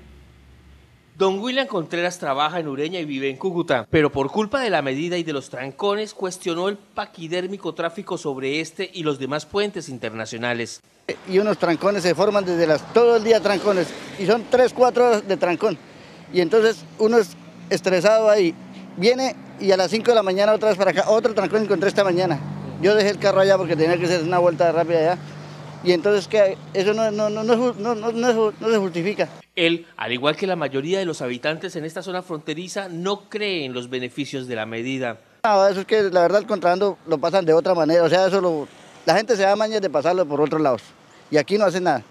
Don William Contreras trabaja en Ureña y vive en Cúcuta, pero por culpa de la medida y de los trancones cuestionó el paquidérmico tráfico sobre este y los demás puentes internacionales. Y unos trancones se forman desde las todo el día trancones y son 3, 4 horas de trancón. Y entonces uno es estresado ahí, viene y a las 5 de la mañana otra vez para acá, otro trancón encontré esta mañana. Yo dejé el carro allá porque tenía que hacer una vuelta rápida allá. Y entonces que eso no, no, no, no, no, no, no se justifica. Él, al igual que la mayoría de los habitantes en esta zona fronteriza, no cree en los beneficios de la medida. No, eso es que la verdad el contrabando lo pasan de otra manera, o sea, eso lo, la gente se da mañas de pasarlo por otros lados y aquí no hacen nada.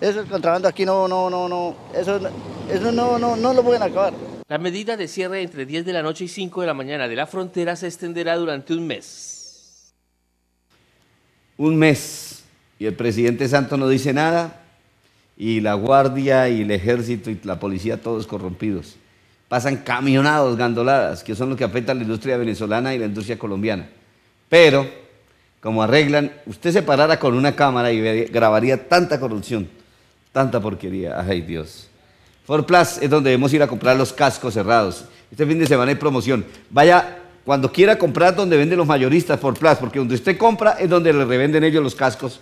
Eso el contrabando aquí no, no, no, no, eso, eso no, no, no lo pueden acabar. La medida de cierre entre 10 de la noche y 5 de la mañana de la frontera se extenderá durante un mes. Un mes y el presidente Santos no dice nada, y la guardia y el ejército y la policía todos corrompidos. Pasan camionados, gandoladas, que son los que afectan a la industria venezolana y la industria colombiana. Pero, como arreglan, usted se parara con una cámara y grabaría tanta corrupción, tanta porquería. Ay Dios. Ford Plus es donde debemos ir a comprar los cascos cerrados. Este fin de semana hay promoción. Vaya cuando quiera comprar donde venden los mayoristas Ford Plus, porque donde usted compra es donde le revenden ellos los cascos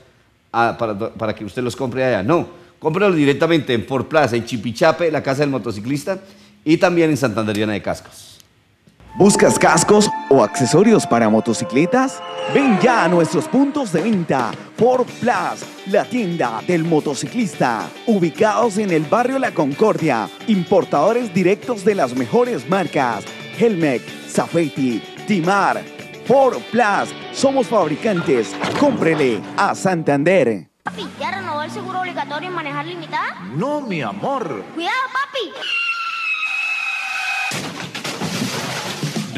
para, que usted los compre allá. No, cómpralo directamente en Ford Plaza, en Chipichape, la casa del motociclista, y también en Santanderiana de Cascos. ¿Buscas cascos o accesorios para motocicletas? Ven ya a nuestros puntos de venta. Ford Plus, la tienda del motociclista. Ubicados en el barrio La Concordia. Importadores directos de las mejores marcas. Helmec, Safety, Timar, Ford Plus. Somos fabricantes. Cómprele a Santander. Papi, ¿ya renovó el seguro obligatorio en manejar limitada? No, mi amor. Cuidado, papi.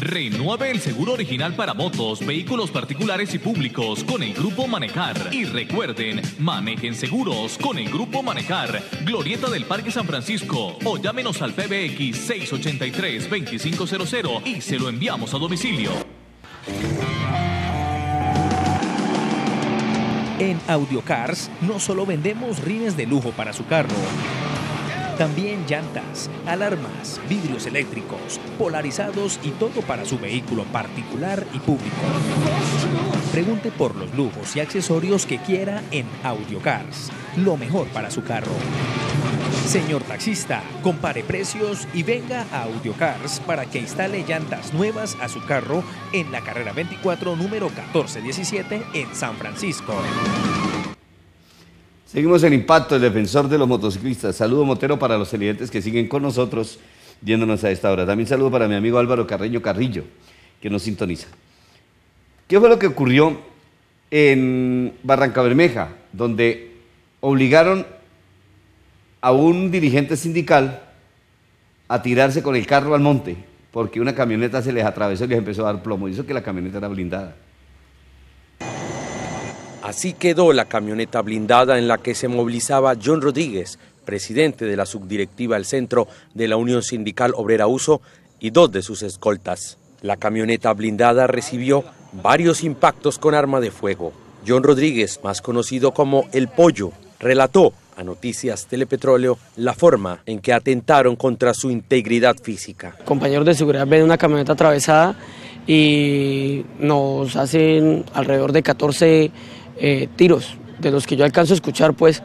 Renueve el seguro original para motos, vehículos particulares y públicos con el Grupo Manejar. Y recuerden, manejen seguros con el Grupo Manejar. Glorieta del Parque San Francisco. O llámenos al PBX 683-2500 y se lo enviamos a domicilio. En Audiocars no solo vendemos rines de lujo para su carro, también llantas, alarmas, vidrios eléctricos, polarizados y todo para su vehículo particular y público. Pregunte por los lujos y accesorios que quiera en Audiocars, lo mejor para su carro. Señor taxista, compare precios y venga a Audiocars para que instale llantas nuevas a su carro en la carrera 24, número 1417 en San Francisco. Seguimos el impacto del defensor de los motociclistas. Saludo motero para los televidentes que siguen con nosotros viéndonos a esta hora. También saludo para mi amigo Álvaro Carreño Carrillo, que nos sintoniza. ¿Qué fue lo que ocurrió en Barranca Bermeja, donde obligaron a un dirigente sindical a tirarse con el carro al monte, porque una camioneta se les atravesó y les empezó a dar plomo. Y eso que la camioneta era blindada. Así quedó la camioneta blindada en la que se movilizaba John Rodríguez, presidente de la subdirectiva del Centro de la Unión Sindical Obrera Uso, y dos de sus escoltas. La camioneta blindada recibió varios impactos con arma de fuego. John Rodríguez, más conocido como El Pollo, relató a Noticias Telepetróleo la forma en que atentaron contra su integridad física. Compañeros de seguridad ven una camioneta atravesada y nos hacen alrededor de 14 eh, tiros, de los que yo alcanzo a escuchar pues,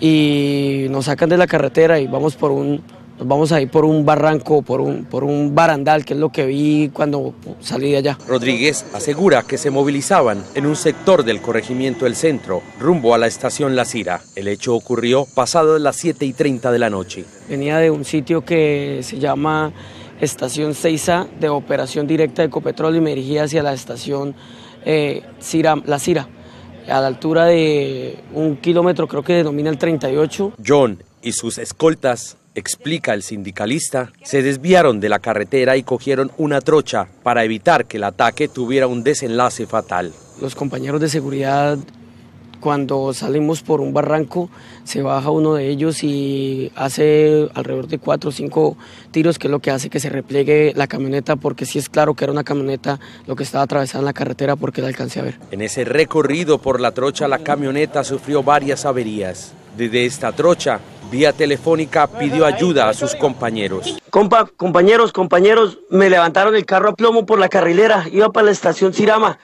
y nos sacan de la carretera y vamos por un, nos vamos a ir por un barranco, por un, por un barandal, que es lo que vi cuando salí de allá. Rodríguez asegura que se movilizaban en un sector del corregimiento del centro, rumbo a la estación La Cira. El hecho ocurrió pasado las 7 y 30 de la noche. Venía de un sitio que se llama Estación 6A de operación directa de Ecopetrol y me dirigía hacia la estación eh, La Cira a la altura de un kilómetro, creo que denomina el 38. John y sus escoltas explica el sindicalista, se desviaron de la carretera y cogieron una trocha para evitar que el ataque tuviera un desenlace fatal. Los compañeros de seguridad, cuando salimos por un barranco, se baja uno de ellos y hace alrededor de cuatro o cinco tiros, que es lo que hace que se repliegue la camioneta, porque sí es claro que era una camioneta lo que estaba atravesada en la carretera porque la alcancé a ver. En ese recorrido por la trocha, la camioneta sufrió varias averías. Desde esta trocha, vía telefónica, pidió ayuda a sus compañeros. Compa, compañeros, compañeros, me levantaron el carro a plomo por la carrilera, iba para la estación Cirama.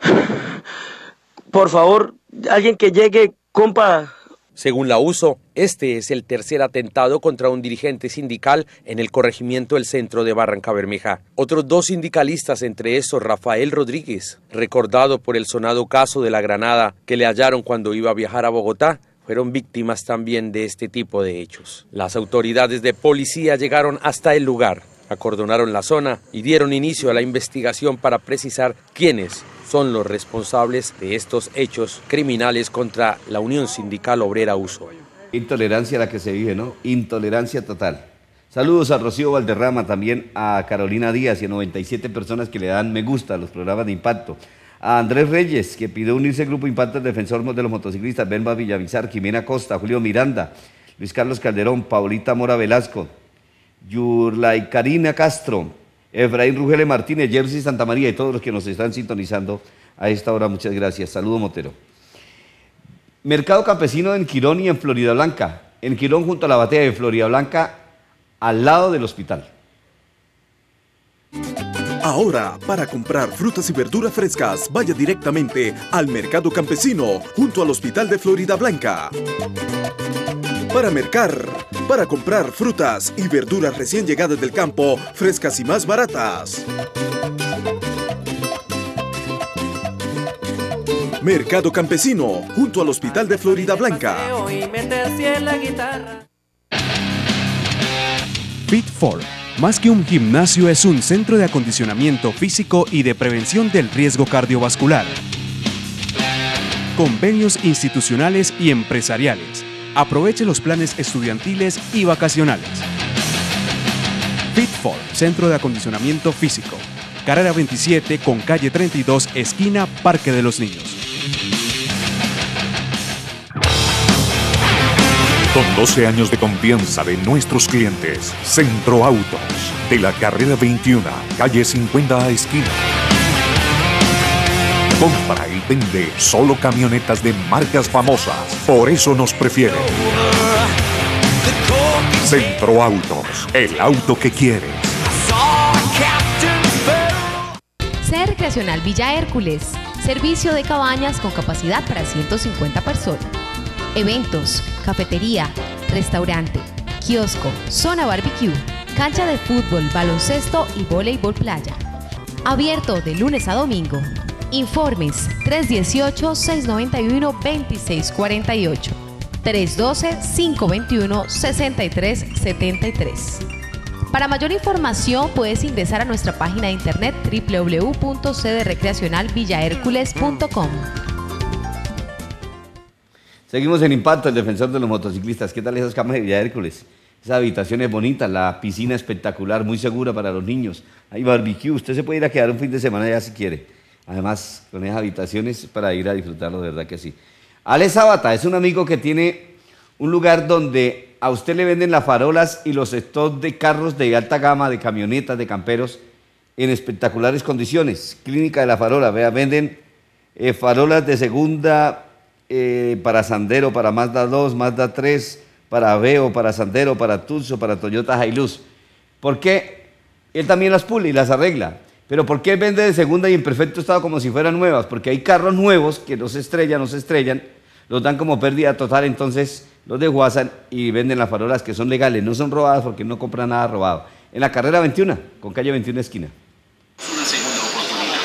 [sighs] Por favor, alguien que llegue, compa. Según la USO, este es el tercer atentado contra un dirigente sindical en el corregimiento del centro de Barranca Bermeja. Otros dos sindicalistas, entre estos Rafael Rodríguez, recordado por el sonado caso de la granada que le hallaron cuando iba a viajar a Bogotá, fueron víctimas también de este tipo de hechos. Las autoridades de policía llegaron hasta el lugar, acordonaron la zona y dieron inicio a la investigación para precisar quiénes son los responsables de estos hechos criminales contra la Unión Sindical Obrera Uso. Intolerancia la que se vive, ¿no? Intolerancia total. Saludos a Rocío Valderrama, también a Carolina Díaz y a 97 personas que le dan me gusta a los programas de impacto. A Andrés Reyes, que pidió unirse al Grupo Impacto el Defensor de los Motociclistas, Benba Villavizar, Jimena Costa, Julio Miranda, Luis Carlos Calderón, Paulita Mora Velasco, Yurlay Karina Castro, Efraín Rugele Martínez, Jersey Santa María y todos los que nos están sintonizando a esta hora. Muchas gracias. Saludo Motero. Mercado Campesino en Quirón y en Florida Blanca. En Quirón junto a la batea de Florida Blanca, al lado del hospital. Ahora, para comprar frutas y verduras frescas, vaya directamente al Mercado Campesino junto al Hospital de Florida Blanca. Para mercar, para comprar frutas y verduras recién llegadas del campo, frescas y más baratas. Mercado Campesino, junto al Hospital de Florida Blanca. Fit4, más que un gimnasio, es un centro de acondicionamiento físico y de prevención del riesgo cardiovascular. Convenios institucionales y empresariales. Aproveche los planes estudiantiles y vacacionales. Fit4, centro de acondicionamiento físico. Carrera 27 con calle 32, esquina Parque de los Niños. Con 12 años de confianza de nuestros clientes, Centro Autos, de la carrera 21, calle 50 a esquina. Compra y vende solo camionetas de marcas famosas, por eso nos prefieren. Centro Autos, el auto que quieres. Ser Recreacional Villa Hércules, servicio de cabañas con capacidad para 150 personas. Eventos, cafetería, restaurante, kiosco, zona barbecue, cancha de fútbol, baloncesto y voleibol playa. Abierto de lunes a domingo. Informes 318-691-2648. 312-521-6373. Para mayor información puedes ingresar a nuestra página de internet www.cdrecreacionalvillahercules.com. Seguimos en Impacto, el defensor de los motociclistas. ¿Qué tal esas camas de Villa Hércules? Esa habitación es bonita, la piscina espectacular, muy segura para los niños. Hay barbecue, usted se puede ir a quedar un fin de semana ya si quiere. Además, con esas habitaciones para ir a disfrutarlo, de verdad que sí. Ale Sabata es un amigo que tiene un lugar donde a usted le venden las farolas y los stocks de carros de alta gama, de camionetas, de camperos, en espectaculares condiciones. Clínica de la Farola, vea, venden eh, farolas de segunda eh, para Sandero, para Mazda 2, Mazda 3, para Aveo, para Sandero, para Tucson, para Toyota Hilux. ¿Por qué? Él también las pule y las arregla. Pero ¿por qué vende de segunda y en perfecto estado como si fueran nuevas? Porque hay carros nuevos que no se estrellan, no se estrellan, los dan como pérdida total, entonces los desguazan y venden las farolas que son legales, no son robadas porque no compran nada robado. En la carrera 21, con calle 21 esquina. Una segunda oportunidad.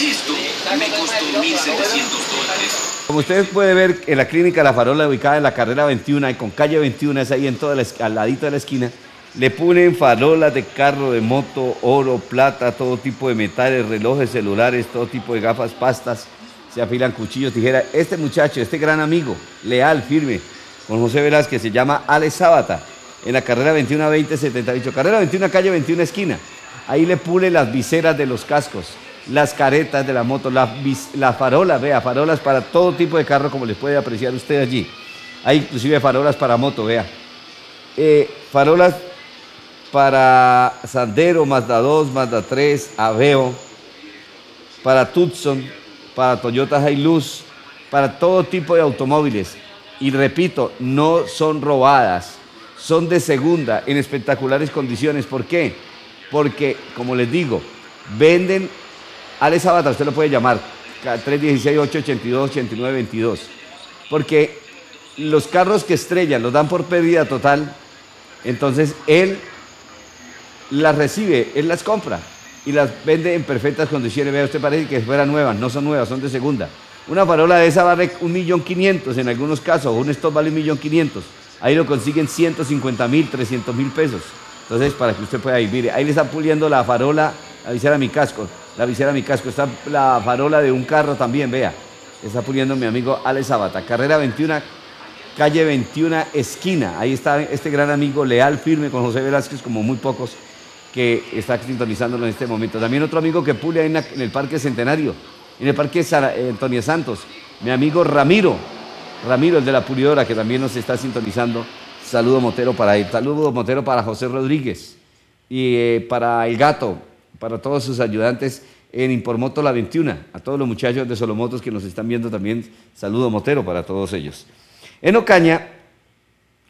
Esto me costó 1.700 dólares. Como ustedes pueden ver, en la clínica La Farola, ubicada en la carrera 21 y con calle 21, es ahí en toda la, al ladito de la esquina, le ponen farolas de carro, de moto, oro, plata, todo tipo de metales, relojes, celulares, todo tipo de gafas, pastas, se afilan cuchillos, tijeras. Este muchacho, este gran amigo, leal, firme, con José Velázquez, se llama Alex Sábata, en la carrera 21 20 78. Carrera 21, calle 21, esquina. Ahí le pule las viseras de los cascos, las caretas de la moto, las, las farolas, vea, farolas para todo tipo de carro, como les puede apreciar usted allí. Hay inclusive farolas para moto, vea. Eh, farolas para Sandero, Mazda 2, Mazda 3, Aveo, para Tucson, para Toyota Hilux, para todo tipo de automóviles. Y repito, no son robadas, son de segunda en espectaculares condiciones. ¿Por qué? Porque, como les digo, venden, Alex Abata, usted lo puede llamar, 316-882-8922. Porque los carros que estrellan los dan por pérdida total, entonces él las recibe, él las compra y las vende en perfectas condiciones. Vea, usted parece que fueran nuevas, no son nuevas, son de segunda. Una farola de esa vale un millón quinientos en algunos casos, un stop vale un millón quinientos. Ahí lo consiguen 150 mil, 300 mil pesos. Entonces, para que usted pueda ir, mire, ahí le está puliendo la farola, la visera a mi casco, la visera a mi casco, está la farola de un carro también, vea. Está puliendo mi amigo Alex Zabata. Carrera 21, calle 21, esquina. Ahí está este gran amigo leal, firme con José Velázquez, como muy pocos que está sintonizándolo en este momento. También otro amigo que pule ahí en, el Parque Centenario, en el Parque eh, Antonio Santos, mi amigo Ramiro, Ramiro, el de la pulidora, que también nos está sintonizando. Saludo Motero para él, saludo Motero para José Rodríguez y eh, para el gato, para todos sus ayudantes en Impormoto La 21, a todos los muchachos de Solomotos que nos están viendo también, saludo Motero para todos ellos. En Ocaña,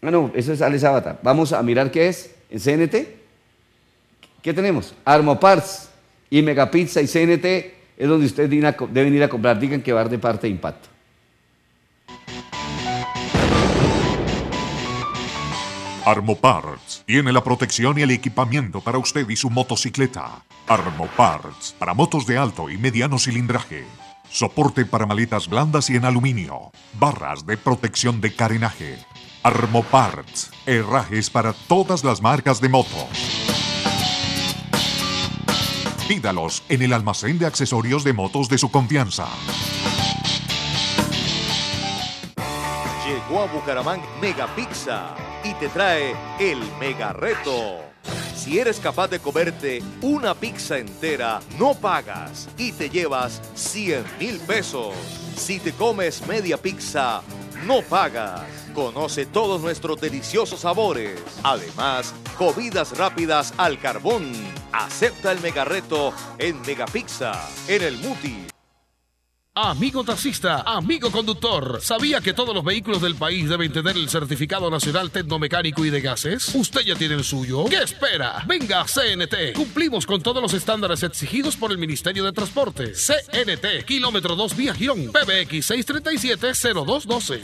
ah no, eso es Ale Sábata, vamos a mirar qué es, en CNT, ¿Qué tenemos? Armoparts y Megapizza y CNT es donde ustedes deben ir a comprar. Digan que va de parte de impacto. Armoparts tiene la protección y el equipamiento para usted y su motocicleta. Armoparts para motos de alto y mediano cilindraje. Soporte para maletas blandas y en aluminio. Barras de protección de carenaje. Armoparts, herrajes para todas las marcas de motos. Pídalos en el almacén de accesorios de motos de su confianza. Llegó a Bucaramanga Mega Pizza y te trae el mega reto. Si eres capaz de comerte una pizza entera, no pagas y te llevas 100 mil pesos. Si te comes media pizza, no pagas. Conoce todos nuestros deliciosos sabores. Además, comidas rápidas al carbón. Acepta el mega reto en Megapizza, en el Muti. Amigo taxista, amigo conductor, ¿sabía que todos los vehículos del país deben tener el certificado nacional tecnomecánico y de gases? ¿Usted ya tiene el suyo? ¿Qué espera? Venga a CNT. Cumplimos con todos los estándares exigidos por el Ministerio de Transporte. CNT, kilómetro 2 vía Girón, PBX 637-0212.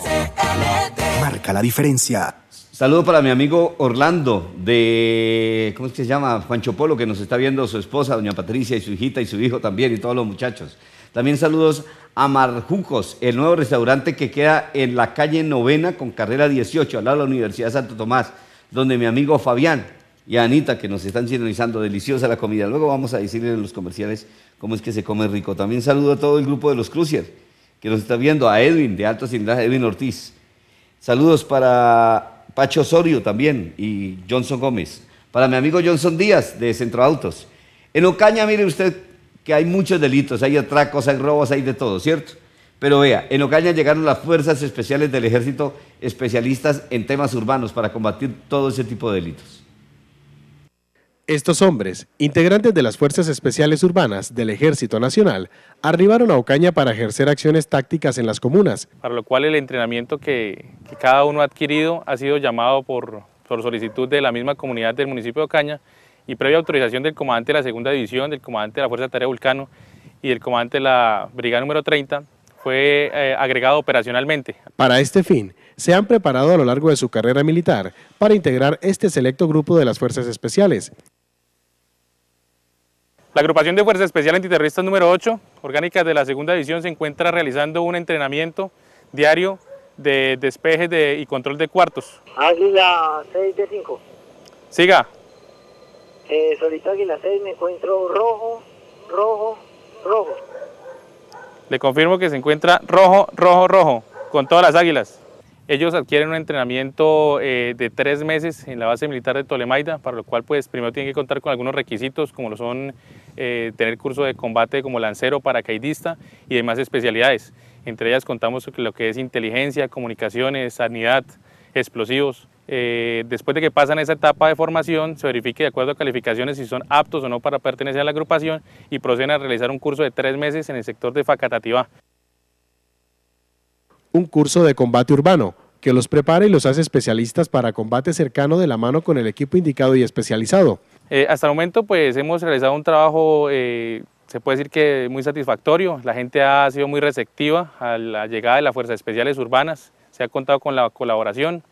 Marca la diferencia. Saludo para mi amigo Orlando de, ¿cómo es que se llama? Juancho Polo, que nos está viendo su esposa, doña Patricia, y su hijita y su hijo también, y todos los muchachos. También saludos a Marjucos, el nuevo restaurante que queda en la calle Novena con carrera 18, al lado de la Universidad de Santo Tomás, donde mi amigo Fabián y Anita, que nos están sintonizando, deliciosa la comida. Luego vamos a decirle en los comerciales cómo es que se come rico. También saludo a todo el grupo de los Crucier, que nos está viendo, a Edwin, de Alto Cilindraje, Edwin Ortiz. Saludos para Pacho Osorio también y Johnson Gómez. Para mi amigo Johnson Díaz, de Centro Autos. En Ocaña, mire usted, que hay muchos delitos, hay atracos, hay robos, hay de todo, ¿cierto? Pero vea, en Ocaña llegaron las fuerzas especiales del ejército especialistas en temas urbanos para combatir todo ese tipo de delitos. Estos hombres, integrantes de las Fuerzas Especiales Urbanas del Ejército Nacional, arribaron a Ocaña para ejercer acciones tácticas en las comunas. Para lo cual el entrenamiento que, cada uno ha adquirido ha sido llamado por, por solicitud de la misma comunidad del municipio de Ocaña y previa autorización del comandante de la segunda división, del comandante de la Fuerza de Tarea Vulcano y del comandante de la brigada número 30, fue eh, agregado operacionalmente. Para este fin, se han preparado a lo largo de su carrera militar para integrar este selecto grupo de las Fuerzas Especiales. La agrupación de Fuerzas Especiales Antiterroristas número 8, orgánica de la segunda división, se encuentra realizando un entrenamiento diario de despeje y control de cuartos. Águila 6 de 5. Siga. Eh, Solito Águila 6 me encuentro rojo, rojo, rojo. Le confirmo que se encuentra rojo, rojo, rojo, con todas las águilas. Ellos adquieren un entrenamiento eh, de tres meses en la base militar de Tolemaida, para lo cual pues primero tienen que contar con algunos requisitos como lo son eh, tener curso de combate como lancero, paracaidista y demás especialidades. Entre ellas contamos con lo que es inteligencia, comunicaciones, sanidad, explosivos. Eh, después de que pasan esa etapa de formación, se verifique de acuerdo a calificaciones si son aptos o no para pertenecer a la agrupación y proceden a realizar un curso de tres meses en el sector de Facatativá. Un curso de combate urbano que los prepara y los hace especialistas para combate cercano de la mano con el equipo indicado y especializado. Eh, hasta el momento pues hemos realizado un trabajo, eh, se puede decir que muy satisfactorio, la gente ha sido muy receptiva a la llegada de las Fuerzas Especiales Urbanas, se ha contado con la colaboración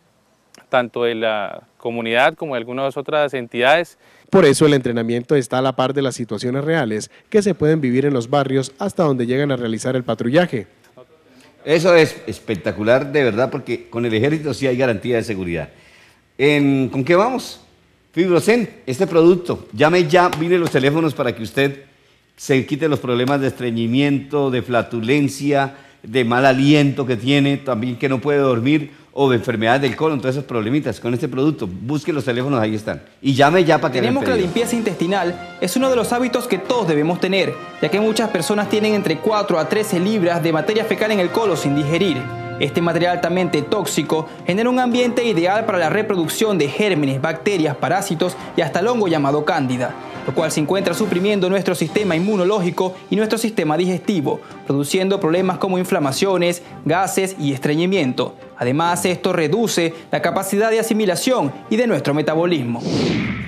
tanto de la comunidad como de algunas otras entidades. Por eso el entrenamiento está a la par de las situaciones reales que se pueden vivir en los barrios hasta donde llegan a realizar el patrullaje. Eso es espectacular, de verdad, porque con el ejército sí hay garantía de seguridad. ¿Con qué vamos? Fibrocen, este producto. Llame ya, mire los teléfonos para que usted se quite los problemas de estreñimiento, de flatulencia, de mal aliento que tiene, también que no puede dormir o de enfermedades del colon, todos esos problemitas con este producto. Busque los teléfonos, ahí están. Y llame ya para que Tenemos que la limpieza intestinal es uno de los hábitos que todos debemos tener, ya que muchas personas tienen entre 4 a 13 libras de materia fecal en el colon sin digerir. Este material altamente tóxico genera un ambiente ideal para la reproducción de gérmenes, bacterias, parásitos y hasta el hongo llamado cándida lo cual se encuentra suprimiendo nuestro sistema inmunológico y nuestro sistema digestivo, produciendo problemas como inflamaciones, gases y estreñimiento. Además, esto reduce la capacidad de asimilación y de nuestro metabolismo.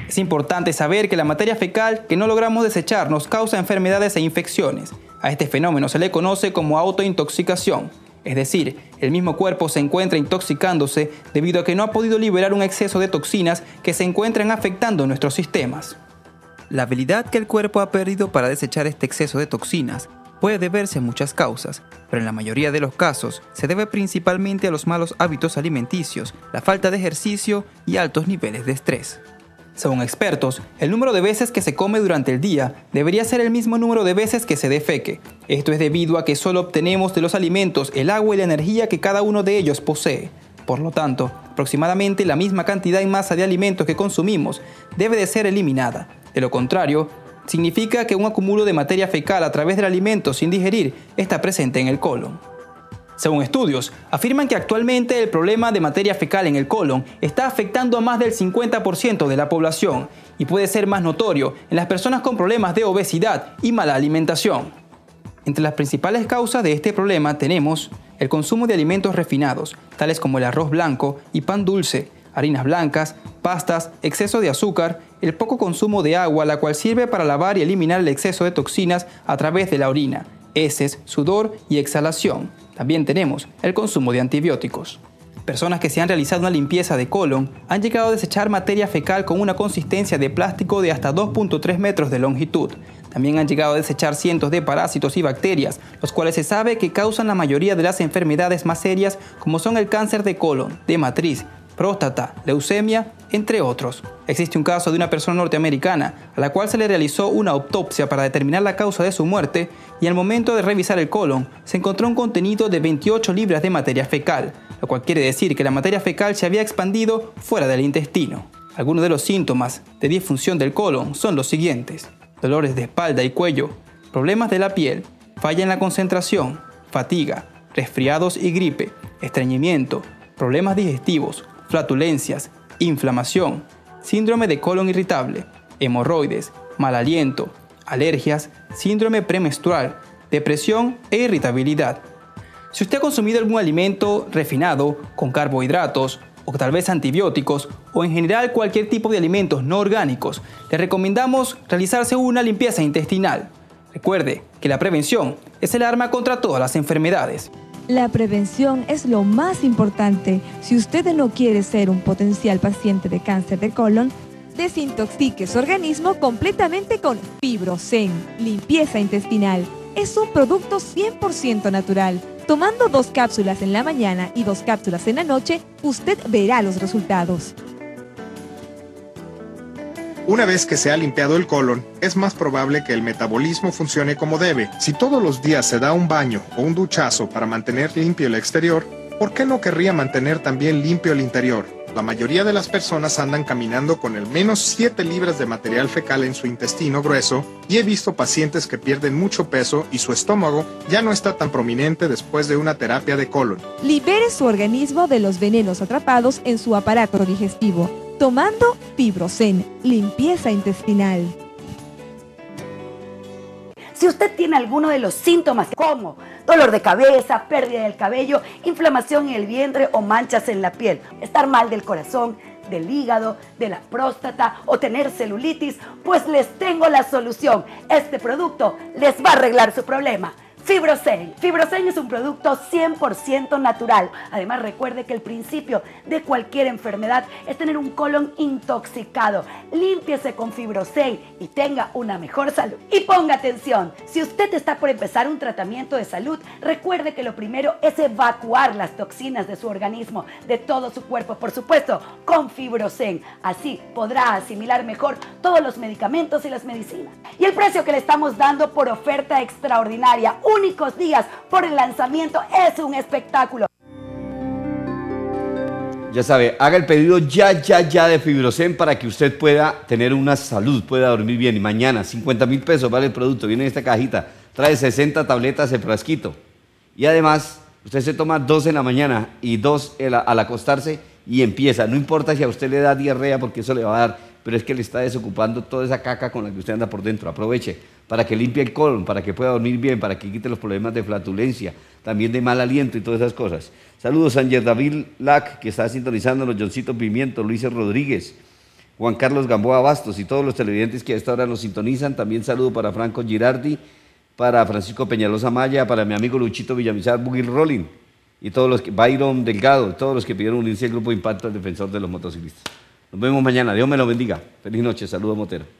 Es importante saber que la materia fecal que no logramos desechar nos causa enfermedades e infecciones. A este fenómeno se le conoce como autointoxicación. Es decir, el mismo cuerpo se encuentra intoxicándose debido a que no ha podido liberar un exceso de toxinas que se encuentran afectando nuestros sistemas. La habilidad que el cuerpo ha perdido para desechar este exceso de toxinas puede deberse a muchas causas, pero en la mayoría de los casos se debe principalmente a los malos hábitos alimenticios, la falta de ejercicio y altos niveles de estrés. Según expertos, el número de veces que se come durante el día debería ser el mismo número de veces que se defeque. Esto es debido a que solo obtenemos de los alimentos el agua y la energía que cada uno de ellos posee. Por lo tanto, aproximadamente la misma cantidad y masa de alimentos que consumimos debe de ser eliminada. De lo contrario, significa que un acumulo de materia fecal a través del alimento sin digerir está presente en el colon. Según estudios, afirman que actualmente el problema de materia fecal en el colon está afectando a más del 50% de la población y puede ser más notorio en las personas con problemas de obesidad y mala alimentación. Entre las principales causas de este problema tenemos el consumo de alimentos refinados, tales como el arroz blanco y pan dulce, harinas blancas, pastas, exceso de azúcar, el poco consumo de agua, la cual sirve para lavar y eliminar el exceso de toxinas a través de la orina, heces, sudor y exhalación. También tenemos el consumo de antibióticos. Personas que se han realizado una limpieza de colon han llegado a desechar materia fecal con una consistencia de plástico de hasta 2.3 metros de longitud. También han llegado a desechar cientos de parásitos y bacterias, los cuales se sabe que causan la mayoría de las enfermedades más serias como son el cáncer de colon, de matriz, próstata, leucemia, entre otros. Existe un caso de una persona norteamericana a la cual se le realizó una autopsia para determinar la causa de su muerte y al momento de revisar el colon se encontró un contenido de 28 libras de materia fecal, lo cual quiere decir que la materia fecal se había expandido fuera del intestino. Algunos de los síntomas de disfunción del colon son los siguientes. Dolores de espalda y cuello, problemas de la piel, falla en la concentración, fatiga, resfriados y gripe, estreñimiento, problemas digestivos, flatulencias, inflamación, síndrome de colon irritable, hemorroides, mal aliento, alergias, síndrome premenstrual, depresión e irritabilidad. Si usted ha consumido algún alimento refinado con carbohidratos o tal vez antibióticos o en general cualquier tipo de alimentos no orgánicos, le recomendamos realizarse una limpieza intestinal. Recuerde que la prevención es el arma contra todas las enfermedades. La prevención es lo más importante. Si usted no quiere ser un potencial paciente de cáncer de colon, desintoxique su organismo completamente con Fibrocen, limpieza intestinal. Es un producto 100% natural. Tomando dos cápsulas en la mañana y dos cápsulas en la noche, usted verá los resultados. Una vez que se ha limpiado el colon, es más probable que el metabolismo funcione como debe. Si todos los días se da un baño o un duchazo para mantener limpio el exterior, ¿por qué no querría mantener también limpio el interior? La mayoría de las personas andan caminando con el menos 7 libras de material fecal en su intestino grueso y he visto pacientes que pierden mucho peso y su estómago ya no está tan prominente después de una terapia de colon. Libere su organismo de los venenos atrapados en su aparato digestivo, tomando Fibrocen, limpieza intestinal. Si usted tiene alguno de los síntomas como dolor de cabeza, pérdida del cabello, inflamación en el vientre o manchas en la piel, estar mal del corazón, del hígado, de la próstata o tener celulitis, pues les tengo la solución. Este producto les va a arreglar su problema. Fibrosen. Fibrosen es un producto 100% natural. Además, recuerde que el principio de cualquier enfermedad es tener un colon intoxicado. Límpiese con Fibrosen y tenga una mejor salud. Y ponga atención, si usted está por empezar un tratamiento de salud, recuerde que lo primero es evacuar las toxinas de su organismo, de todo su cuerpo, por supuesto, con Fibrosen. Así podrá asimilar mejor todos los medicamentos y las medicinas. Y el precio que le estamos dando por oferta extraordinaria, únicos días por el lanzamiento, es un espectáculo. Ya sabe, haga el pedido ya, ya, ya de Fibrocen para que usted pueda tener una salud, pueda dormir bien. Y mañana, 50 mil pesos vale el producto, viene en esta cajita, trae 60 tabletas de frasquito. Y además, usted se toma dos en la mañana y dos al acostarse y empieza. No importa si a usted le da diarrea porque eso le va a dar, pero es que le está desocupando toda esa caca con la que usted anda por dentro. Aproveche para que limpie el colon, para que pueda dormir bien, para que quite los problemas de flatulencia, también de mal aliento y todas esas cosas. Saludos a Anger David Lac, que está sintonizando los Johncito Pimiento, Luis Rodríguez, Juan Carlos Gamboa Bastos y todos los televidentes que a esta hora nos sintonizan. También saludo para Franco Girardi, para Francisco Peñalosa Maya, para mi amigo Luchito Villamizar Bugil Rolling y todos los que, Byron Delgado, todos los que pidieron unirse al grupo Impacto al Defensor de los Motociclistas. Nos vemos mañana. Dios me lo bendiga. Feliz noche. Saludos, Motero.